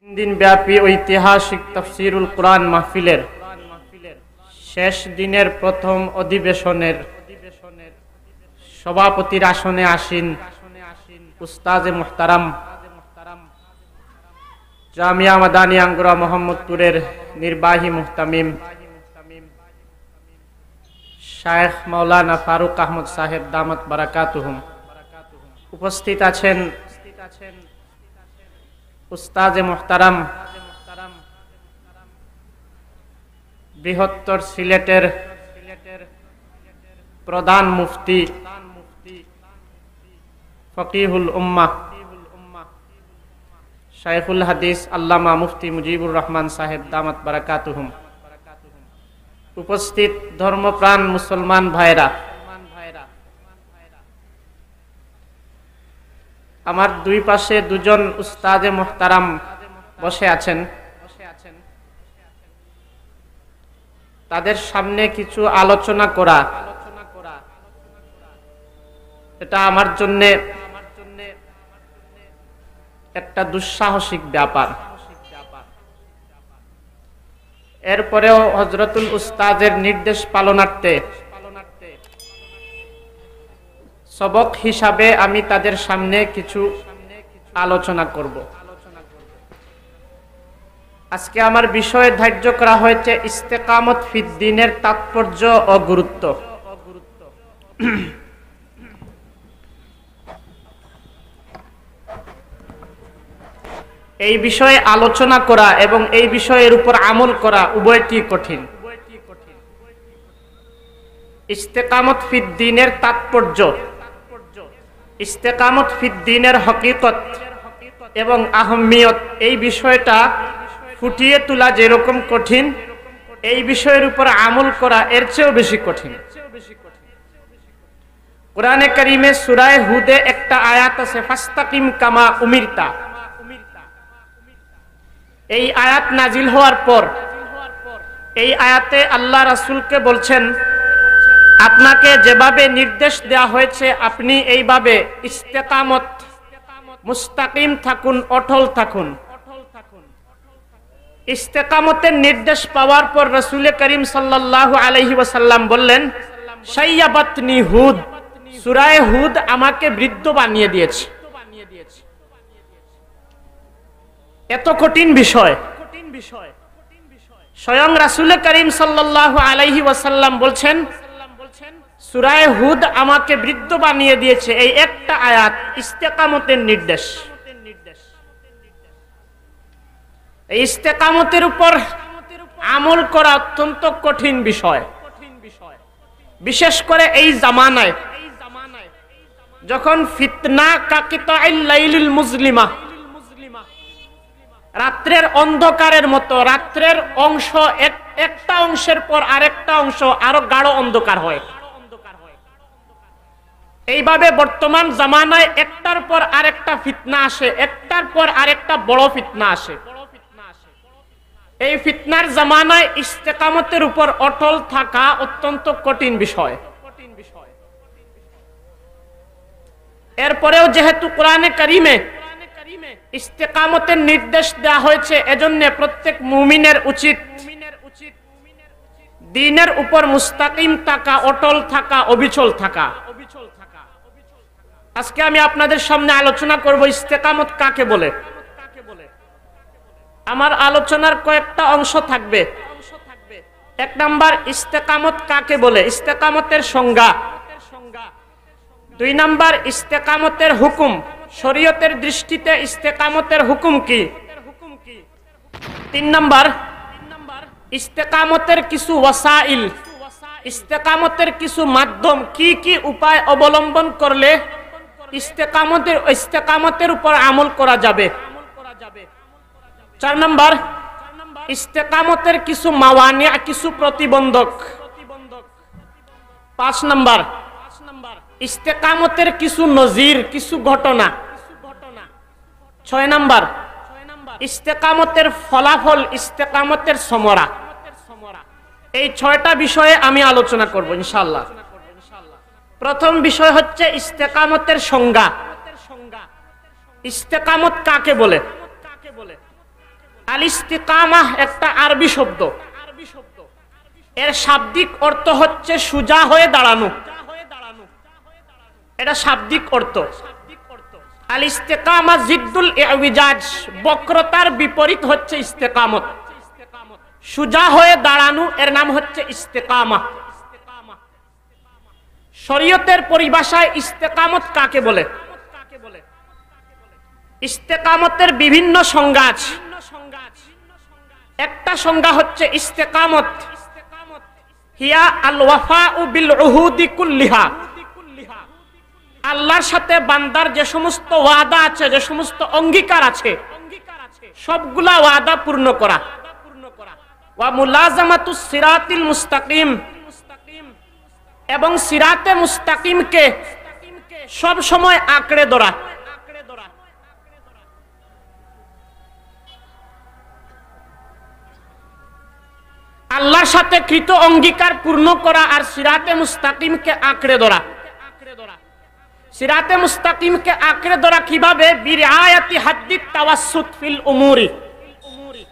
তিন দিন ব্যাপী ঐতিহাসিক তফসিরুল কোরআন মাহফিলের শেষ দিনের প্রথম অধিবেশনের সভাপতির আসনে আসীন উস্তাজে মুহতারাম জামিয়া মাদানি আঙ্গুরা মোহাম্মদপুরের নির্বাহী মুহতামিম শায়েখ মাওলানা ফারুক আহমদ সাহেব দামত বারাকাতুহুম। উপস্থিত আছেন উস্তাজে মোহতারাম। বৃহত্তর সিলেটের প্রধান মুফতি ফকিহুল উম্মা, শাইখুল হাদিস আল্লামা মুফতি মুজিবুর রহমান সাহেব, দামাত বারাকাতুহুম। উপস্থিত ধর্মপ্রাণ মুসলমান ভাইরা আমার দুই পাশে দুজন উস্তাদে মোহতারাম বসে আছেন। তাদের সামনে কিছু আলোচনা করা। এটা আমার জন্য একটা দুঃসাহসিক ব্যাপার। এরপরেও হজরতুল উস্তাদের নির্দেশ পালনার্থে সবক হিসাবে আমি তাদের সামনে কিছু আলোচনা করব। আজকে আমার বিষয়ে ধার্য করা হয়েছে ইস্তেকামত ফিদ্দিনের তাৎপর্য ও গুরুত্ব। এই বিষয়ে আলোচনা করা এবং এই বিষয়ের উপর আমল করা উভয়টি কঠিন। ইস্তেকামত ফিদ্দিনের তাৎপর্য ইস্তেকামত ফিদ্দিনের হকিকত এবং আহমিয়ত এই বিষয়টা ফুটিয়ে তোলা যেরকম কঠিন, এই বিষয়ের উপর আমল করা এর চেয়েও বেশি কঠিন। কোরআনে করিমে সুরায় হুদে একটা আয়াত আছে, ফাস্তাকিম কামা উমিরতা। এই আয়াত নাজিল হওয়ার পর, এই আয়াতে আল্লাহ রাসুলকে বলছেন আপনাকে যেভাবে নির্দেশ দেয়া হয়েছে, আপনি এইভাবে ইস্তেকামত মুস্তাকিম থাকুন, অটল থাকুন। ইস্তেকামতের নির্দেশ পাওয়ার পর রসুল করিম সাল্লাহ আলহি ওসাল্লাম বললেন, সাইয়াবাতনি হুদ, সুরায় হুদ আমাকে বৃদ্ধ বানিয়ে দিয়েছে। এত কঠিন বিষয়। স্বয়ং রাসুল করিম সাল্লাহ আলাইহি ওয়াসাল্লাম বলছেন সুরায় হুদ আমাকে বৃদ্ধ বানিয়ে দিয়েছে। এই একটা আয়াত ইস্তেকামতের নির্দেশ। এই ইস্তেকামতের উপর আমল করা অত্যন্ত কঠিন বিষয়। বিশেষ করে এই জামানায়। যখন ফিতনা কাকিত মুসলিমা রাত্রের অন্ধকারের মতো, রাত্রের অংশ একটা অংশের পর আরেকটা অংশ আরও গাঢ় অন্ধকার হয়। এইভাবে বর্তমান জামানায় একটার পর আরেকটা ফিতনা আসে, একটার পর আরেকটা বড় ফিতনা আসে। এই ফিতনার জামানায় ইস্তেকামতের উপর অটল থাকা অত্যন্ত কঠিন বিষয়। এরপরেও যেহেতু কোরআনে করিমে ইস্তেকামতের নির্দেশ দেওয়া হয়েছে, এজন্য প্রত্যেক মুমিনের উচিত দিনের উপর মুস্তাকিম থাকা, অটল থাকা, অবিচল থাকা। আজকে আমি আপনাদের সামনে আলোচনা করব ইস্তেকামত কাকে বলে? আমার আলোচনার কয়েকটা অংশ থাকবে। এক নাম্বার, ইস্তেকামত কাকে বলে? ইস্তেকামতের সংজ্ঞা। দুই নাম্বার, ইস্তেকামতের হুকুম। শরীয়তের দৃষ্টিতে ইস্তেকামতের হুকুম কি? তিন নাম্বার, ইস্তেকামতের কিছু ওয়াসাইল। ইস্তেকামতের কিছু মাধ্যম কি কি উপায় অবলম্বন করলে ইস্তেকামতের ইস্তেকামতের উপর আমল করা যাবে। চার নাম্বার, ইস্তেকামতের কিছু মাওয়ানিয়া, কিছু প্রতিবন্ধক। পাঁচ নাম্বার, ইস্তেকামতের কিছু নজির, কিছু ঘটনা। ছয় নাম্বার, ইস্তেকামতের ফলাফল, ইস্তেকামতের সমরা। এই ছয়টা বিষয়ে আমি আলোচনা করব ইনশাল্লাহ প্রথম বিষয় হচ্ছে ইস্তেকামতের সংজ্ঞা। ইস্তেকামত কাকে বলে? আল ইস্তিকামাহ একটা আরবি শব্দ। এর শাব্দিক অর্থ হচ্ছে সুজা হয়ে দাঁড়ানো। এটা শাব্দিক অর্থ। আল ইস্তেকামা জিদ্দুল ইজাজ বক্রতার বিপরীত হচ্ছে ইস্তেকামত। সুজা হয়ে দাঁড়ানো, এর নাম হচ্ছে ইস্তেকামা শরীয়তের পরিভাষায় ইস্তেকামত কাকে বলে? ইস্তেকামতের বিভিন্ন সংজ্ঞা একটা সংজ্ঞা হচ্ছে ইস্তেকামত। হিয়া আল ওয়াফা উ বিল উহুদি কুল্লিহা। আল্লাহর সাথে বান্দার যে সমস্ত ওয়াদা আছে, যে সমস্ত অঙ্গীকার আছে, সবগুলা ওয়াদা পূর্ণ করা। ওয়া মুলাজামাতু সিরাতিল মুস্তাকিম। এবং সিরাতে মুস্তাকিমকে সব সময় আঁকড়ে ধরা। আল্লাহর সাথে কৃত অঙ্গীকার পূর্ণ করা আর সিরাতে মুস্তাকিমকে আঁকড়ে ধরা। সিরাতে মুস্তাকিমকে আঁকড়ে ধরা কীভাবে? বিরায়াতি হাদ্দিত তাওয়াসসুত ফিল উমুরি।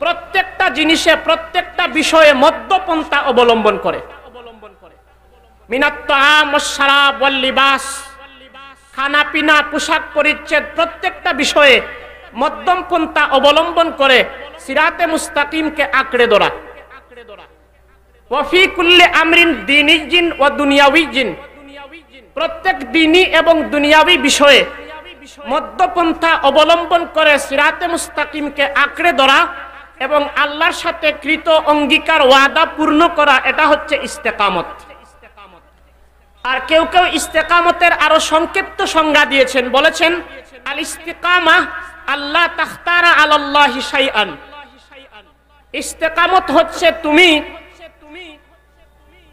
প্রত্যেকটা জিনিসে, প্রত্যেকটা বিষয়ে মধ্যপন্থা অবলম্বন করে। লিবাস। খানা, পিনা, পোশাক, পরিচ্ছেদ প্রত্যেকটা বিষয়ে মধ্যম পন্থা অবলম্বন করে সিরাতে মুস্তাকিমকে আঁকড়ে ধরা। ওয়াফি কুল্লি আমরিন দিনিজিন ও দুনিয়াউইজিন প্রত্যেক দিনই এবং দুনিয়াবি বিষয়ে মধ্যপন্থা অবলম্বন করে সিরাতে মুস্তাকিমকে আঁকড়ে ধরা এবং আল্লাহর সাথে কৃত অঙ্গীকার, ওয়াদা পূর্ণ করা, এটা হচ্ছে ইস্তেকামত। আর কেউ কেউ ইস্তেকামতের আরও সংক্ষিপ্ত সংজ্ঞা দিয়েছেন, বলেছেন আল ইস্তেকামা আল্লাহ তাখতারা আলাল্লাহ শাইআন। ইস্তেকামত হচ্ছে তুমি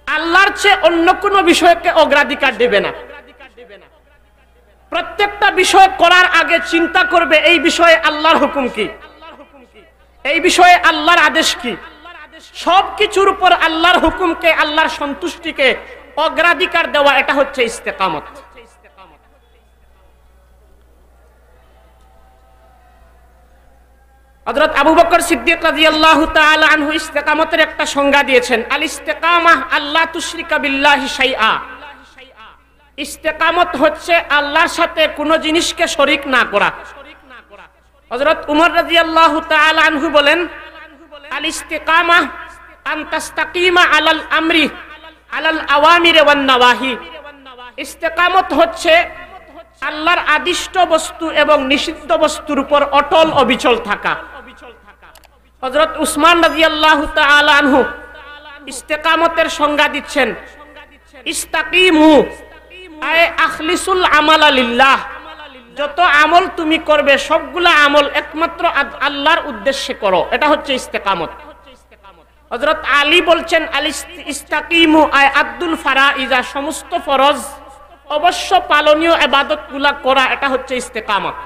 আল্লাহর চেয়ে অন্য কোনো বিষয়কে অগ্রাধিকার দেবে না। প্রত্যেকটা বিষয় করার আগে চিন্তা করবে, এই বিষয়ে আল্লাহর হুকুম কি? এই বিষয়ে আল্লাহর আদেশ কি? সব কিছুর উপর আল্লাহর হুকুমকে, আল্লাহর সন্তুষ্টিকে অগ্রাধিকার দেওয়া, এটা হচ্ছে ইস্তেকামত। হযরত আবু বকর সিদ্দিক রাদিয়াল্লাহু তাআলা আনহু ইস্তেকামতের একটা সংজ্ঞা দিয়েছেন আল ইস্তেকামাহ আল্লাহ তুশরিকা বিল্লাহি শাইআ। ইস্তেকামত হচ্ছে আল্লাহর সাথে কোনো জিনিসকে শরীক না করা। হযরত উমর রাদিয়াল্লাহু তাআলা আনহু বলেন আল ইস্তেকামাহ আন তাস্তাকিমা আলাল আমরি। আলাল আওয়ামির ওয়ান নাওয়াহি। ইস্তেকামত হচ্ছে আল্লাহর আদিষ্ট বস্তু এবং নিষিদ্ধ বস্তুর উপর অটল অবিচল থাকা। হজরত উসমান রাজি আল্লাহ আনহু ইস্তেকামতের সংজ্ঞা দিচ্ছেন, ইস্তাকিমু আখলিসুল আমাল আলিল্লাহ যত আমল তুমি করবে, সবগুলা আমল একমাত্র আল্লাহর উদ্দেশ্যে করো। এটা হচ্ছে ইস্তেকামত। হজরত আলী বলছেন আব্দুল ফারা ইজা সমস্ত ফরজ অবশ্য পালনীয় এবাদতগুলা করা, এটা হচ্ছে ইস্তেকামত।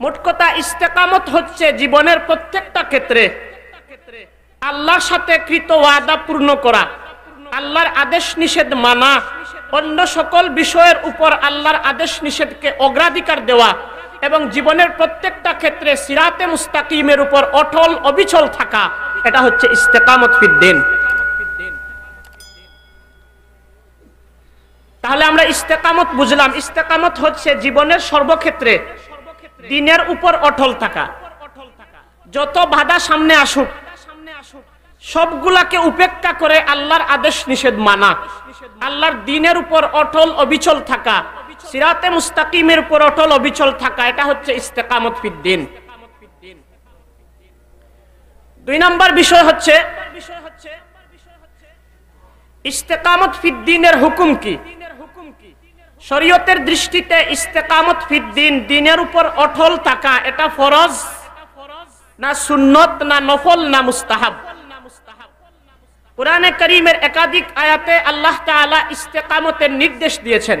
মোট কথা, ইস্তেকামত হচ্ছে জীবনের প্রত্যেকটা ক্ষেত্রে আল্লাহর সাথে কৃত ওয়াদা পূর্ণ করা, আল্লাহর আদেশ নিষেধ মানা, অন্য সকল বিষয়ের উপর আল্লাহর আদেশ নিষেধকে অগ্রাধিকার দেওয়া এবং জীবনের প্রত্যেকটা ক্ষেত্রে সিরাতে মুস্তাকিমের উপর অটল অবিচল থাকা, এটা হচ্ছে ইস্তেকামত ফিদ্দিন তাহলে আমরা ইস্তেকামত বুঝলাম, ইস্তেকামত হচ্ছে জীবনের সর্বক্ষেত্রে দিনের উপর অটল থাকা। যত বাধা সামনে আসুক, সবগুলাকে উপেক্ষা করে আল্লাহর আদেশ নিষেধ মানা, আল্লাহর দিনের উপর অটল অবিচল থাকা সিরাতে মুস্তাকিমের উপর অটল অবিচল থাকা, এটা হচ্ছে ইস্তেকামত ফিদ্দিন। দুই নম্বর বিষয় হচ্ছে, ইস্তেকামত ফিদ্দিনের হুকুম কি? শরীয়তের দৃষ্টিতে ইস্তেকামত ফিদ্দিন দিনের উপর অটল থাকা, এটা ফরজ না সুন্নত, না নফল, না মুস্তাহাব? কোরআনে করিমের একাধিক আয়াতে আল্লাহ তাআলা ইস্তেকামতের নির্দেশ দিয়েছেন।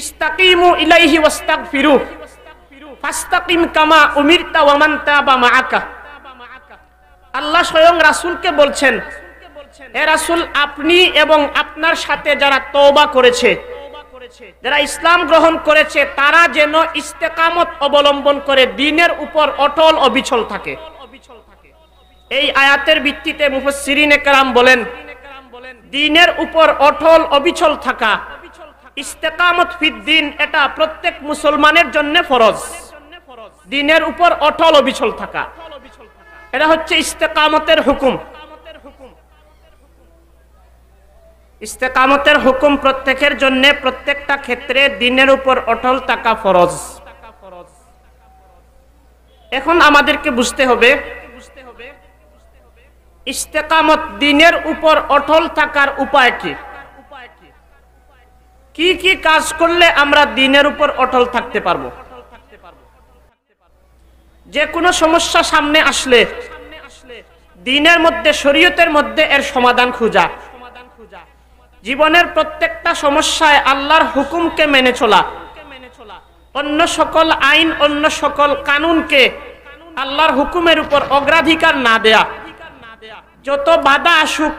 ইস্তাকিমু ইলাইহি ওয়াস্তাগফিরু। ফাস্তাকিম কামা উমিরতা ওয়া মান তাবা মাআকা। আল্লাহ স্বয়ং রাসূলকে বলছেন রাসূল, আপনি এবং আপনার সাথে যারা তওবা করেছে, যারা ইসলাম গ্রহণ করেছে, তারা যেন ইস্তেকামত অবলম্বন করে দিনের উপর অটল অবিচল থাকে। এই আয়াতের ভিত্তিতে মুফসিরিন একরাম বলেন, দিনের উপর অটল অবিচল থাকা ইস্তেকামত ফিদ্দিন এটা প্রত্যেক মুসলমানের জন্য ফরজ। দিনের উপর অটল অবিচল থাকা। এটা হচ্ছে ইস্তেকামতের হুকুম। ইস্তেকামতের হুকুম প্রত্যেকের জন্য, প্রত্যেকটা ক্ষেত্রে দিনের উপর অটল থাকা ফরজ। এখন আমাদেরকে বুঝতে হবে, ইস্তেকামত দিনের উপর অটল থাকার উপায় কি? কি কি কাজ করলে আমরা দিনের উপর অটল থাকতে পারব? যে কোনো সমস্যা সামনে আসলে, দিনের মধ্যে, শরীয়তের মধ্যে এর সমাধান খুঁজা। জীবনের প্রত্যেকটা সমস্যায় আল্লাহর হুকুমকে মেনে চলা। অন্য সকল আইন, অন্য সকল কানুনকে আল্লাহর হুকুমের উপর অগ্রাধিকার না দেয়া। যত বাধা আসুক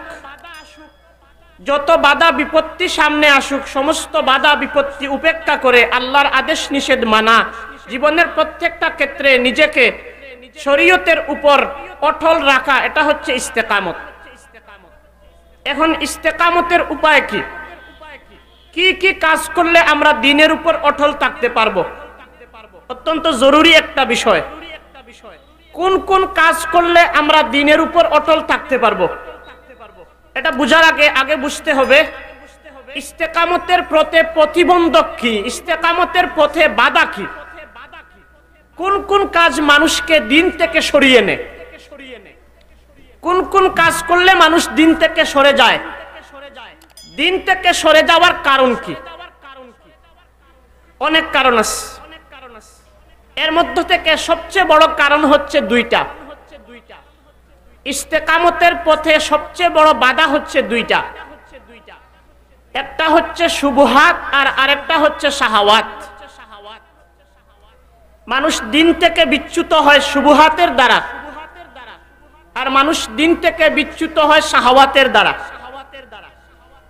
যত বাধা বিপত্তি সামনে আসুক, সমস্ত বাধা বিপত্তি উপেক্ষা করে আল্লাহর আদেশ নিষেধ মানা। জীবনের প্রত্যেকটা ক্ষেত্রে নিজেকে শরীয়তের উপর অটল রাখা, এটা হচ্ছে ইস্তেকামত। এখন ইস্তেকামতের উপায় কি? কি কি কাজ করলে আমরা দিনের উপর অটল থাকতে পারব? অত্যন্ত জরুরি একটা বিষয়। কোন কোন কাজ করলে আমরা দিনের উপর অটল থাকতে পারব? এটা বুঝার আগে আগে বুঝতে হবে। ইস্তেকামতের পথে প্রতিবন্ধক কি? ইস্তেকামতের পথে বাধা কি? কোন কোন কাজ মানুষকে দিন থেকে সরিয়ে নেয় কোন কোন কাজ করলে মানুষ দিন থেকে সরে যায়? দিন থেকে সরে যাওয়ার কারণ কি? অনেক কারণ আছে। এর মধ্য থেকে সবচেয়ে বড় কারণ হচ্ছে দুইটা। ইস্তেকামতের পথে সবচেয়ে বড় বাধা হচ্ছে দুইটা। একটা হচ্ছে শুভহাত আর আরেকটা হচ্ছে শাহাওয়াত। মানুষ দিন থেকে বিচ্যুত হয় শুভহাতের দ্বারা আর মানুষ দিন থেকে বিচ্যুত হয় শাহাওয়াতের দ্বারা।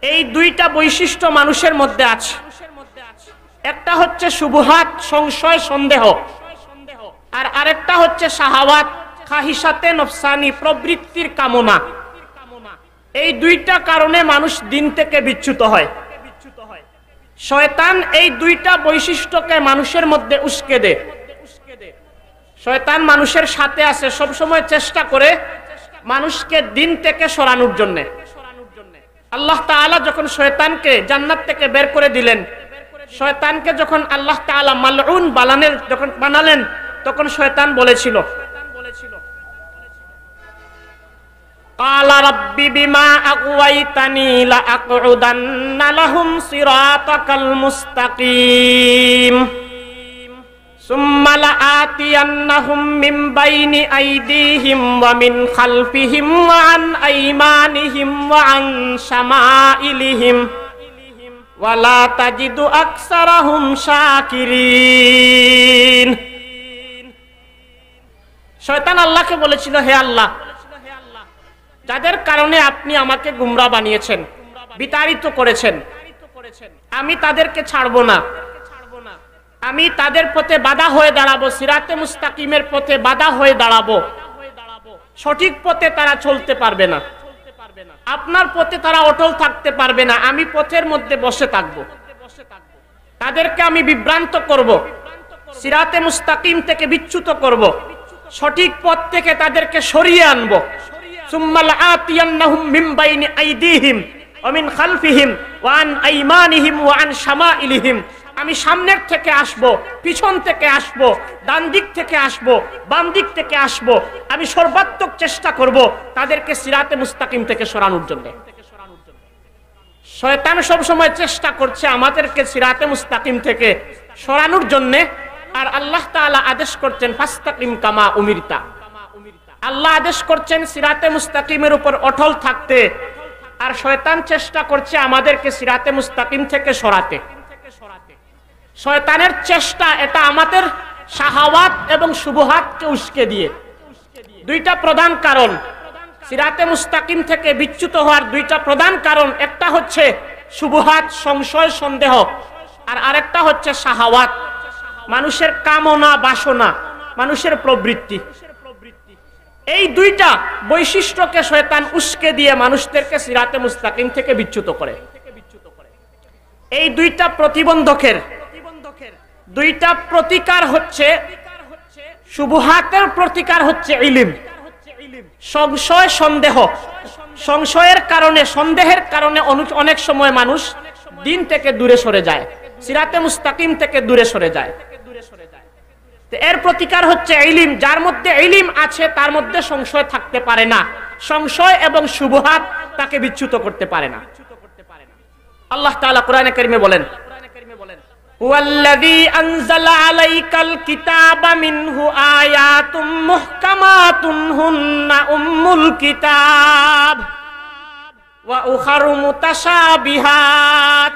এই দুইটা বৈশিষ্ট্য মানুষের মধ্যে আছে। একটা হচ্ছে শুভহাত, সংশয়, সন্দেহ। আর আরেকটা হচ্ছে শাহাওয়াত। খাহিসাতে নফসানি, প্রবৃত্তির কামনা। এই দুইটা কারণে মানুষ দিন থেকে বিচ্যুত হয়। শয়তান এই দুইটা বৈশিষ্ট্যকে মানুষের মধ্যে উস্কে দেয় শয়তান মানুষের সাথে আছে সব সময় চেষ্টা করে মানুষকে দিন থেকে সরানোর জন্য। আল্লাহ তাআলা যখন শয়তানকে জান্নাত থেকে বের করে দিলেন, শয়তানকে যখন আল্লাহ তাআলা মালউন বানানের, যখন বানালেন, তখন শয়তান বলেছিল قال رب بما أغويتني لأقعدن لهم صراطك المستقيم ثم لآتينهم من بين أيديهم ومن خلفهم وعن أيمانهم وعن شمائلهم ولا تجد أكثرهم شاكرين শয়তান আল্লাহকে বলেছিল হে আল্লাহ যাদের কারণে আপনি আমাকে গুমরা বানিয়েছেন, বিতাড়িত করেছেন। আমি তাদেরকে ছাড়বো না। আমি তাদের পথে বাধা হয়ে দাঁড়াবো, সিরাতে মুস্তাকিমের পথে বাধা হয়ে দাঁড়াবো। সঠিক পথে তারা চলতে পারবে না। আপনার পথে তারা অটল থাকতে পারবে না। আমি পথের মধ্যে বসে থাকব। তাদেরকে আমি বিভ্রান্ত করব। সিরাতে মুস্তাকিম থেকে বিচ্যুত করব। সঠিক পথ থেকে তাদেরকে সরিয়ে আনব। আমি সামনের থেকে আসব, পিছন থেকে আসব, ডান দিক থেকে আসব, বাম দিক থেকে আসব। আমি সর্বাত্মক চেষ্টা করব তাদেরকে সিরাতে মুস্তাকিম থেকে সরানোর জন্য। শয়তান সব সময় চেষ্টা করছে আমাদেরকে সিরাতে মুস্তাকিম থেকে সরানোর জন্য, আর আল্লাহ তাআলা আদেশ করছেন, ফাস্তাকিম কামা উমিরতা। আল্লাহ আদেশ করছেন সিরাতে মুস্তাকিমের উপর অটল থাকতে। আর শয়তান চেষ্টা করছে আমাদেরকে সিরাতে মুস্তাকিম থেকে সরাতে। শয়তানের চেষ্টা এটা আমাদের শাহাওয়াত এবং শুভহাতকে উস্কে দিয়ে। দুইটা প্রধান কারণ। সিরাতে মুস্তাকিম থেকে বিচ্যুত হওয়ার দুইটা প্রধান কারণ, একটা হচ্ছে শুভহাত, সংশয়, সন্দেহ। আর আরেকটা হচ্ছে শাহাওয়াত। মানুষের কামনা, বাসনা, মানুষের প্রবৃত্তি। এই দুইটা বৈশিষ্ট্যকে শয়তান উস্কে দিয়ে মানুষদেরকে সিরাতে মুস্তাকিম থেকে বিচ্যুত করে। এই দুইটা প্রতিবন্ধকের, দুইটা প্রতিকার হচ্ছে প্রতিকার হচ্ছে ইলিম। সংশয়, সন্দেহ। সংশয়ের কারণে, সন্দেহের কারণে অনেক সময় মানুষ দিন থেকে দূরে সরে যায়, সিরাতে মুস্তাকিম থেকে দূরে সরে যায়। এর প্রতিকার হচ্ছে ইলিম। যার মধ্যে ইলিম আছে, তার মধ্যে সংশয় থাকতে পারে না। সংশয় এবং শুভহাত তাকে বিচ্যুত করতে পারে না। আল্লাহ তাআলা কোরআনে কারিমে বলেন, হুয়াল্লাযী আনজালা আলাইকাল কিতাবা মিনহু আয়াতুম মুহকামাতুন হুন্না উম্মুল কিতাব ওয়া উখারু মুতাশাবিহাত।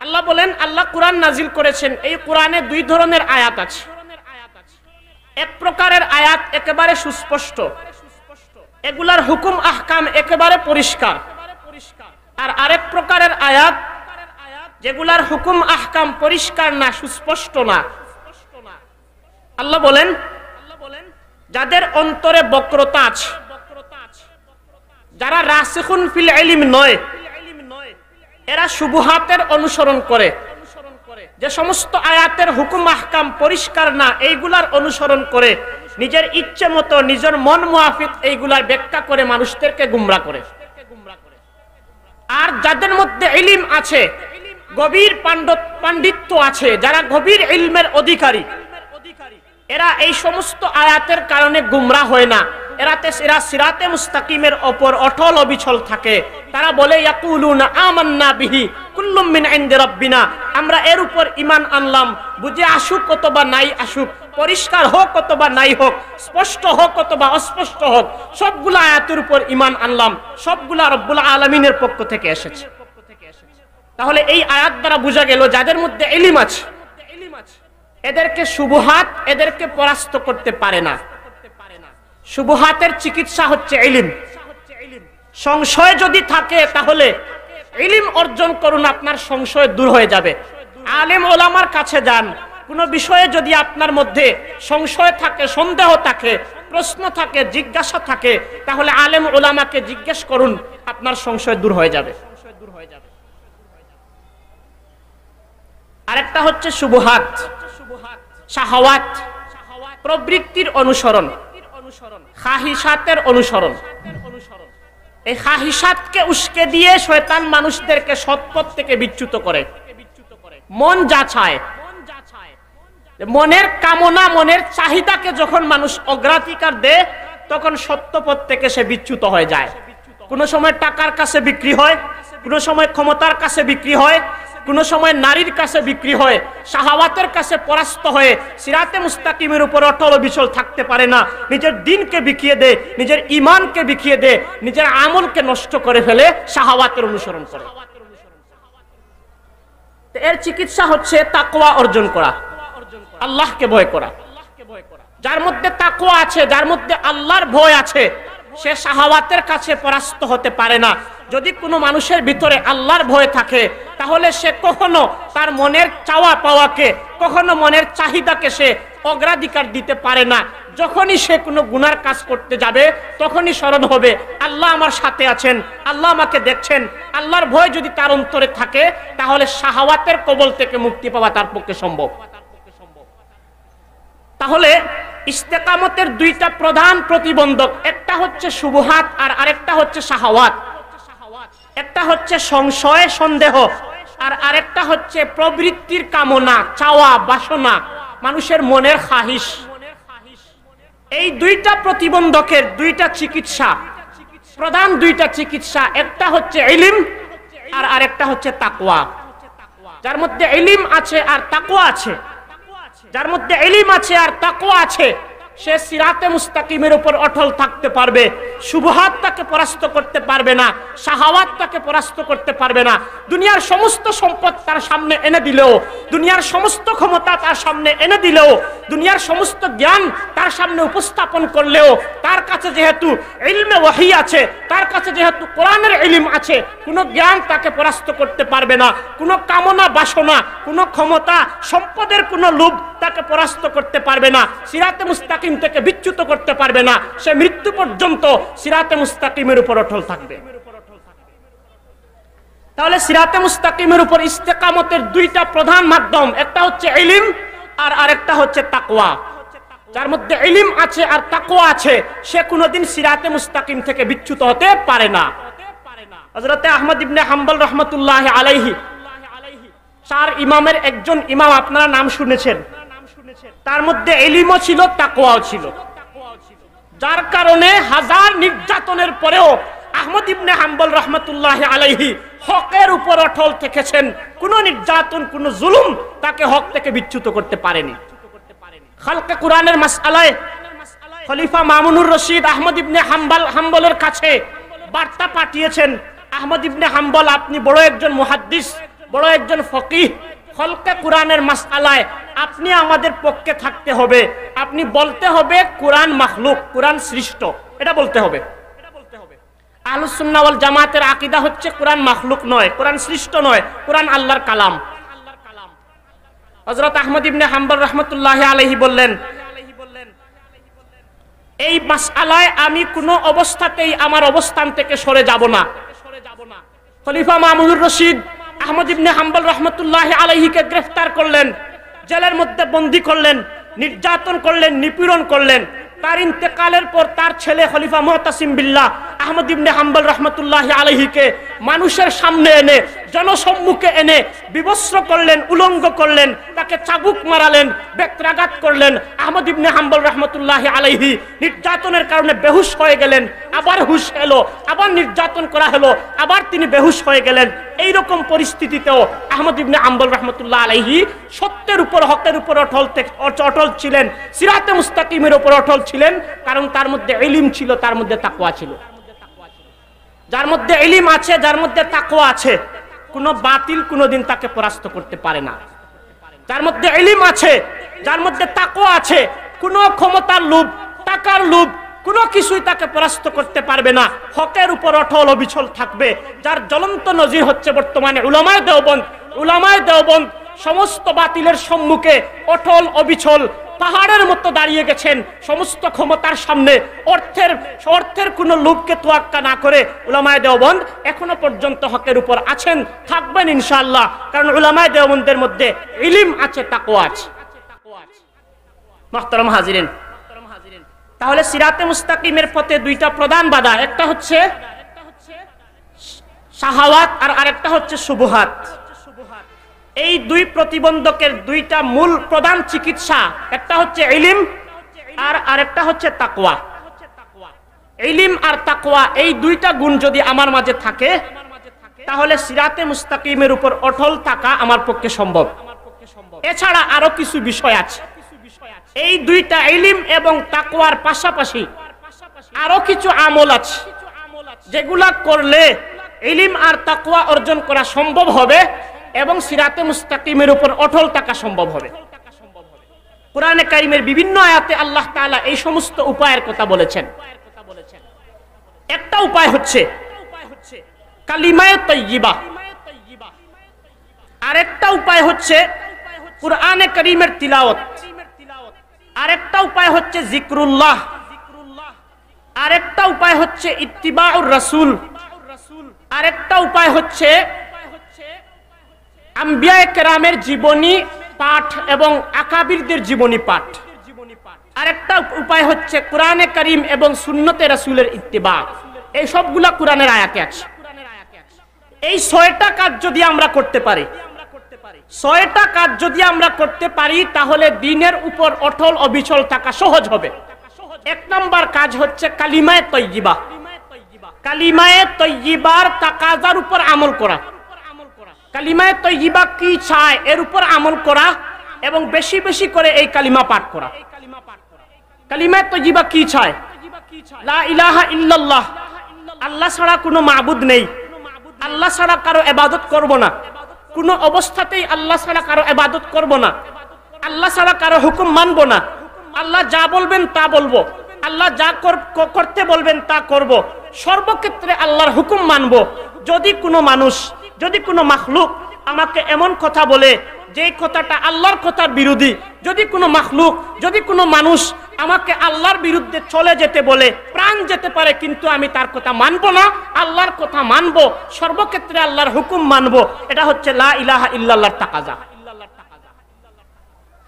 আল্লাহ বলেন, আল্লাহ কোরআন নাজিল করেছেন। এই কোরআনে দুই ধরনের আয়াত আছে। এক প্রকারের আয়াত একেবারে সুস্পষ্ট। এগুলার হুকুম আহকাম একেবারে পরিষ্কার। আর আরেক প্রকারের আয়াত, যেগুলার হুকুম আহকাম পরিষ্কার না, সুস্পষ্ট না। আল্লাহ বলেন, যাদের অন্তরে বক্রতা আছে, যারা রাসিখুন ফিল ইলিম নয়, এরা শুভহাতের অনুসরণ করে। যে সমস্ত আয়াতের হুকুম আহকাম পরিষ্কার না, এইগুলার অনুসরণ করে, নিজের ইচ্ছে মতো, নিজের মন মুআফিক এইগুলার ব্যাখ্যা করে মানুষদেরকে গুমরা করে। আর যাদের মধ্যে এলিম আছে, গভীর পাণ্ডিত পাণ্ডিত্য আছে, যারা গভীর ইলমের অধিকারী এরা এই সমস্ত আয়াতের কারণে গুমরা হয় না। এরাতে, এরা সিরাতে মুস্তাকিমের ওপর অটল অবিচল থাকে। তারা বলে আমান্না বিহি আমরা এর উপর ঈমান আনলাম। বুঝে আসুক অথবা নাই আসুক, পরিষ্কার হোক অথবা নাই হোক, স্পষ্ট হোক অথবা অস্পষ্ট হোক, সবগুলা আয়াতের উপর ঈমান আনলাম। সবগুলা রব্বুল আলামিনের পক্ষ থেকে এসেছে। তাহলে এই আয়াত দ্বারা বোঝা গেল যাদের মধ্যে এলিম আছে এদেরকে শুভহাত এদেরকে পরাস্ত করতে পারে না। শুভহাতের চিকিৎসা হচ্ছে ইলিম। সংশয় যদি থাকে তাহলে ইলিম অর্জন করুন, আপনার সংশয় দূর হয়ে যাবে। আলেম ওলামার কাছে যান। কোনো বিষয়ে যদি আপনার মধ্যে সংশয় থাকে, সন্দেহ থাকে, প্রশ্ন থাকে, জিজ্ঞাসা থাকে, তাহলে আলেম ওলামাকে জিজ্ঞেস করুন, আপনার সংশয় দূর হয়ে যাবে সংশয় দূর হয়ে যাবে। আরেকটা হচ্ছে শুভহাত শাহাওয়াত, প্রবৃত্তির অনুসরণ খাহিসাতের অনুসরণ। এই খাহিসাতকে উস্কে দিয়ে শয়তান মানুষদেরকে সৎপথ থেকে বিচ্যুত করে। মন যা চায়, মনের কামনা, মনের চাহিদাকে যখন মানুষ অগ্রাধিকার দেয়, তখন সত্যপথ থেকে সে বিচ্যুত হয়ে যায়। কোনো সময় টাকার কাছে বিক্রি হয়, কোনো সময় ক্ষমতার কাছে বিক্রি হয় কোনো সময় নারীর কাছে বিক্রি হয়, শাহাওয়াতের কাছে পরাস্ত হয়ে সিরাতে মুস্তাকিমের উপর অটল বিচল থাকতে পারে না। নিজের দিনকে বিকিয়ে দে, নিজের ইমানকে বিকিয়ে দে, নিজের আমলকে নষ্ট করে ফেলে শাহাওয়াতের অনুসরণ করে। এর চিকিৎসা হচ্ছে তাকওয়া অর্জন করা, আল্লাহকে ভয় করা। যার মধ্যে তাকোয়া আছে, যার মধ্যে আল্লাহর ভয় আছে, সে শাহাওয়াতের কাছে পরাস্ত হতে পারে না। যদি কোনো মানুষের ভিতরে আল্লাহর ভয় থাকে, তাহলে সে কখনো তার মনের চাওয়া পাওয়াকে, কখনো মনের চাহিদাকে সে অগ্রাধিকার দিতে পারে না। যখনই সে কোনো গুনার কাজ করতে যাবে, তখনই স্মরণ হবে, আল্লাহ আমার সাথে আছেন, আল্লাহ আমাকে দেখছেন, আল্লাহর ভয় যদি তার অন্তরে থাকে, তাহলে শাহাওয়াতের কবল থেকে মুক্তি পাওয়া তার পক্ষে সম্ভব। তাহলে ইস্তেকামতের দুইটা প্রধান প্রতিবন্ধক, একটা হচ্ছে শুভহাত আর আরেকটা হচ্ছে শাহাওয়াত। একটা হচ্ছে সংশয়, সন্দেহ, আর আরেকটা হচ্ছে প্রবৃত্তির কামনা, চাওয়া, বাসনা, মানুষের মনের খাহিস এই দুইটা প্রতিবন্ধকের দুইটা চিকিৎসা, প্রধান দুইটা চিকিৎসা, একটা হচ্ছে এলিম আর আরেকটা হচ্ছে তাকওয়া। যার মধ্যে এলিম আছে আর তাকওয়া আছে। যার মধ্যে এলিম আছে আর তাকওয়া আছে সে সিরাতে মুস্তাকিমের উপর অটল থাকতে পারবে, সুবহাত তাকে পরাস্ত করতে পারবে না, শাহাওয়াত তাকে পরাস্ত করতে পারবে না। দুনিয়ার সমস্ত সম্পদ তার সামনে এনে দিলেও, দুনিয়ার সমস্ত ক্ষমতা তার সামনে এনে দিলেও, দুনিয়ার সমস্ত জ্ঞান তার সামনে উপস্থাপন করলেও, তার কাছে যেহেতু ইলমে ওয়াহি আছে তার কাছে যেহেতু কোরআনের ইলিম আছে, কোনো জ্ঞান তাকে পরাস্ত করতে পারবে না, কোনো কামনা বাসনা, কোনো ক্ষমতা, সম্পদের কোনো লোভ তাকে পরাস্ত করতে পারবে না, সিরাতে মুস্তাকিম থেকে বিচ্যুত করতে পারবে না, সে মৃত্যু পর্যন্ত সিরাতে মুস্তাকিমের উপর অটল থাকবে। তাহলে সিরাতে মুস্তাকিমের উপর ইস্তেকামতের দুইটা প্রধান মাধ্যম, একটা হচ্ছে ইলিম আর আরেকটা হচ্ছে তাকওয়া। যার মধ্যে ইলিম আছে আর তাকওয়া আছে, সে কোনোদিন সিরাতে মুস্তাকিম থেকে বিচ্যুত হতে পারে না। হযরতে আহমদ ইবনে হাম্বল রহমতুল্লাহ আলাইহি চার ইমামের একজন ইমাম আপনারা নাম শুনেছেন। তার মধ্যে এলিমও ছিল, তাকওয়াও ছিল। যার কারণে হাজার নির্যাতনের পরেও আহমদ ইবনে হাম্বল রহমতুল্লাহ আলাইহি হকের উপর অটল থেকেছেন। কোন নির্যাতন, কোন জুলুম তাকে হক থেকে বিচ্যুত করতে পারেনি। খালকে কোরআনের মাসআলায় খলিফা মামুনুর রশিদ আহমদ ইবনে হাম্বল হাম্বলের কাছে বার্তা পাঠিয়েছেন। আহমদ ইবনে হাম্বল, আপনি বড় একজন মুহাদ্দিস, বড় একজন ফকিহ। খলকে কোরআনের মাসআলায় আপনি আমাদের পক্ষে থাকতে হবে। আপনি বলতে হবে কোরআন মাখলুক, কোরআন সৃষ্ট। এটা বলতে হবে। আহলুসুন্নাওয়াল জামাতের আকীদা হচ্ছে কোরআন মাখলুক নয়, কোরআন সৃষ্ট নয়, কোরআন আল্লাহর কালাম। হযরত আহমদ ইবনে হাম্বল রাহমাতুল্লাহি আলাইহি বললেন, এই মাসআলায় আমি কোনো অবস্থাতেই আমার অবস্থান থেকে সরে যাব না। খলিফা মামুনুর রশিদ আহমদ ইবনে হাম্বল রহমতুল্লাহ আলাইহিকে গ্রেফতার করলেন, জেলের মধ্যে বন্দি করলেন, নির্যাতন করলেন, নিপীড়ন করলেন। তার ইন্তেকালের পর তার ছেলে খলিফা মোহতাসিম বিল্লাহ আহমদ ইবনে হাম্বল রহমতুল্লাহ আলাইহিকে মানুষের সামনে এনে জনসম্মুখে এনে বিবস্ত্র করলেন, উলঙ্গ করলেন, তাকে চাবুক মারালেন, বেত্রাঘাত করলেন। আহমদ ইবনে হাম্বল রহমতুল্লাহ আলাইহি নির্যাতনের কারণে বেহুশ হয়ে গেলেন, আবার হুশ এলো, আবার নির্যাতন করা হলো, আবার তিনি বেহুশ হয়ে গেলেন। এই রকম পরিস্থিতিতেও আহমদ ইবনে আম্বল রহমতুল্লাহ আলাইহি সত্যের উপর, হকের উপর অটল অটল ছিলেন, সিরাতে মুস্তাকিমের উপর অটল ছিলেন, কারণ তার মধ্যে এলিম ছিল, তার মধ্যে তাকওয়া ছিল। যার মধ্যে এলিম আছে, যার মধ্যে তাকওয়া আছে কোনো বাতিল কোনোদিন তাকে পরাস্ত করতে পারে না। যার মধ্যে এলিম আছে, যার মধ্যে তাকওয়া আছে, কোনো ক্ষমতার লোভ, টাকার লোভ, কোনো কিছুই তাকে পরাস্ত করতে পারবে না। হকের উপর অটল অবিচল থাকবে, যার জ্বলন্ত নজির হচ্ছে বর্তমানে উলামায় দেওবন্দ। উলামায় দেওবন্দ সমস্ত বাতিলের সম্মুখে অটল অবিচল পাহাড়ের মতো দাঁড়িয়ে গেছেন। সমস্ত ক্ষমতার সামনে অর্থের অর্থের কোনো লোভকে তোয়াক্কা না করে উলামায় দেওবন্দ এখনও পর্যন্ত হকের উপর আছেন, থাকবেন ইনশাল্লাহ কারণ উলামায় দেওবন্দের মধ্যে ইলিম আছে, তাকওয়া আছে। মহতরম হাজিরেন, তাহলে সিরাতে মুস্তাকিমের পথে দুইটা প্রধান বাধা, একটা হচ্ছে শাহাওয়াত আর আরেকটা হচ্ছে সুবহাত। এই দুই প্রতিবন্ধকের দুইটা মূল প্রধান চিকিৎসা, একটা হচ্ছে ইলিম আর আরেকটা হচ্ছে তাকওয়া। ইলিম আর তাকওয়া, এই দুইটা গুণ যদি আমার মাঝে থাকে, তাহলে সিরাতে মুস্তাকিমের উপর অটল থাকা আমার পক্ষে সম্ভব। এছাড়া আরও কিছু বিষয় আছে। এই দুইটা ইলিম এবং তাকওয়ার পাশাপাশি আরও কিছু আমল আছে, যেগুলা করলে ইলিম আর তাকওয়া অর্জন করা সম্ভব হবে। এবং সিরাতে মুস্তাকিমের উপর অটল থাকা সম্ভব হবে। কোরআনে কারিমের বিভিন্ন আয়াতে আল্লাহ তাআলা এই সমস্ত উপায়ের কথা বলেছেন। একটা উপায় হচ্ছে কালিমায়ে তৈয়িবা। আরেকটা উপায় হচ্ছে কোরআনে করিমের তিলাওয়াত। আরেকটা উপায় হচ্ছে জিক্রুল্লাহ। আরেকটা উপায় হচ্ছে ইত্তিবাউর রাসূল। আরেকটা উপায় হচ্ছে আম্বিয়ায়ে কেরামের জীবনী পাঠ এবং আকাবিরদের জীবনী পাঠ। আরেকটা উপায় হচ্ছে কোরআনে করিম এবং সুন্নতে রাসূলের ইত্তিবা। এই সবগুলা কোরআনের আছে। এই ছয়টা কাজ যদি আমরা করতে পারি, ছয়টা কাজ যদি আমরা করতে পারি, তাহলে দিনের উপর অটল অবিচল থাকা সহজ হবে। এক নাম্বার কাজ হচ্ছে কালিমায়ে তৈজিবা কালিমায়ে তৈজিবার তাকাজার উপর আমল করা। কালিমায়ে তৈজিবা কি চায়, এর উপর আমল করা এবং বেশি বেশি করে এই কালিমা পাঠ করা। কালিমায়ে তৈজিবা কি চায়? লা ইলাহা ইল্লাল্লাহ। আল্লাহ ছাড়া কোনো মাবুদ নেই। আল্লাহ ছাড়া কারও এবাদত করব না। কোনো অবস্থাতেই আল্লাহ ছাড়া কারও এবাদত করব না। আল্লাহ ছাড়া কারও হুকুম মানব না। আল্লাহ যা বলবেন তা বলব। আল্লাহ যা কর- করতে বলবেন তা করব। সর্বক্ষেত্রে আল্লাহর হুকুম মানব। যদি কোনো মানুষ যদি কোনো মাখলুক আমাকে এমন কথা বলে যে কথাটা আল্লাহর কথার বিরোধী, যদি কোনো মাখলুক, যদি কোনো মানুষ আমাকে আল্লাহর বিরুদ্ধে চলে যেতে বলে, প্রাণ যেতে পারে, কিন্তু আমি তার কথা মানবো না, আল্লাহর কথা মানবো, সর্বক্ষেত্রে আল্লাহর হুকুম মানবো, এটা হচ্ছে লা ইলাহা ইল্লাল্লাহর তাকাজা।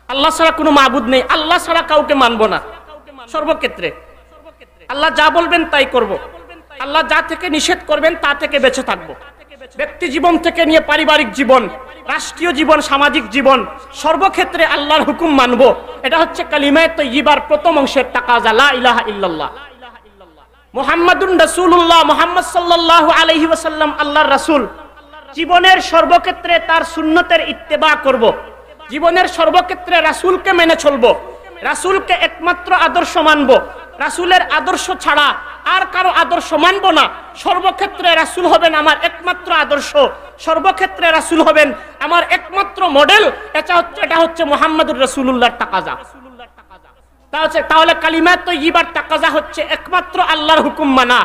আল্লাহ ছাড়া কোনো মাবুদ নেই, আল্লাহ ছাড়া কাউকে মানবো না, সর্বক্ষেত্রে। আল্লাহ যা বলবেন তাই করব। আল্লাহ যা থেকে নিষেধ করবেন, তা থেকে বেঁচে থাকব। ব্যক্তি জীবন থেকে নিয়ে পারিবারিক জীবন, রাষ্ট্রীয় জীবন, সামাজিক জীবন, সর্বক্ষেত্রে আল্লাহর হুকুম মানবো। এটা হচ্ছে কালিমায় তৈজিবার প্রথম অংশের তাকাজা, লা ইলাহা ইল্লাল্লাহ। মোহাম্মদুন রাসূলুল্লাহ, মোহাম্মদ সাল্লাল্লাহু আলাইহি ওয়াসাল্লাম আল্লাহর রাসূল। জীবনের সর্বক্ষেত্রে তার সুন্নতের ইত্তেবা করব। জীবনের সর্বক্ষেত্রে রাসূলকে মেনে চলবো। রাসূলকে একমাত্র আদর্শ মানব। রাসূলের আদর্শ ছাড়া আর কারও আদর্শ মানব না। সর্বক্ষেত্রে রাসূল হবেন আমার একমাত্র আদর্শ। সর্বক্ষেত্রে রাসূল হবেন আমার একমাত্র মডেল। এটা হচ্ছে এটা হচ্ছে মোহাম্মদুর রাসূলুল্লাহর তাকাজা। তা তাহলে কালিমা তৈজিবার তাকাজা হচ্ছে একমাত্র আল্লাহর হুকুম মানা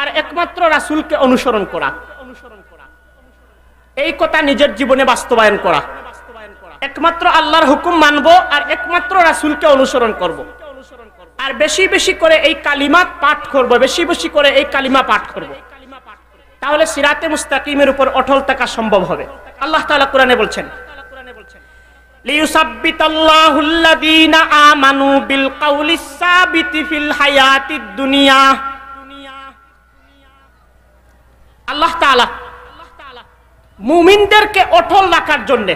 আর একমাত্র রাসুলকে অনুসরণ করা অনুসরণ করা। এই কথা নিজের জীবনে বাস্তবায়ন করা। একমাত্র আল্লাহর হুকুম মানব আর একমাত্র রাসুলকে অনুসরণ করব। আর বেশি বেশি করে এই কালিমা পাঠ করব, বেশি বেশি করে এই কালিমা পাঠ করব। তাহলে সিরাতে মুস্তাকিমের উপর অটল থাকা সম্ভব হবে আল্লাহ তালা কোরআনে বলছেন আমানু বিল ফিল হায়াতিদ দুনিয়া আল্লাহ তাআলা মুমিনদেরকে অটল রাখার জন্য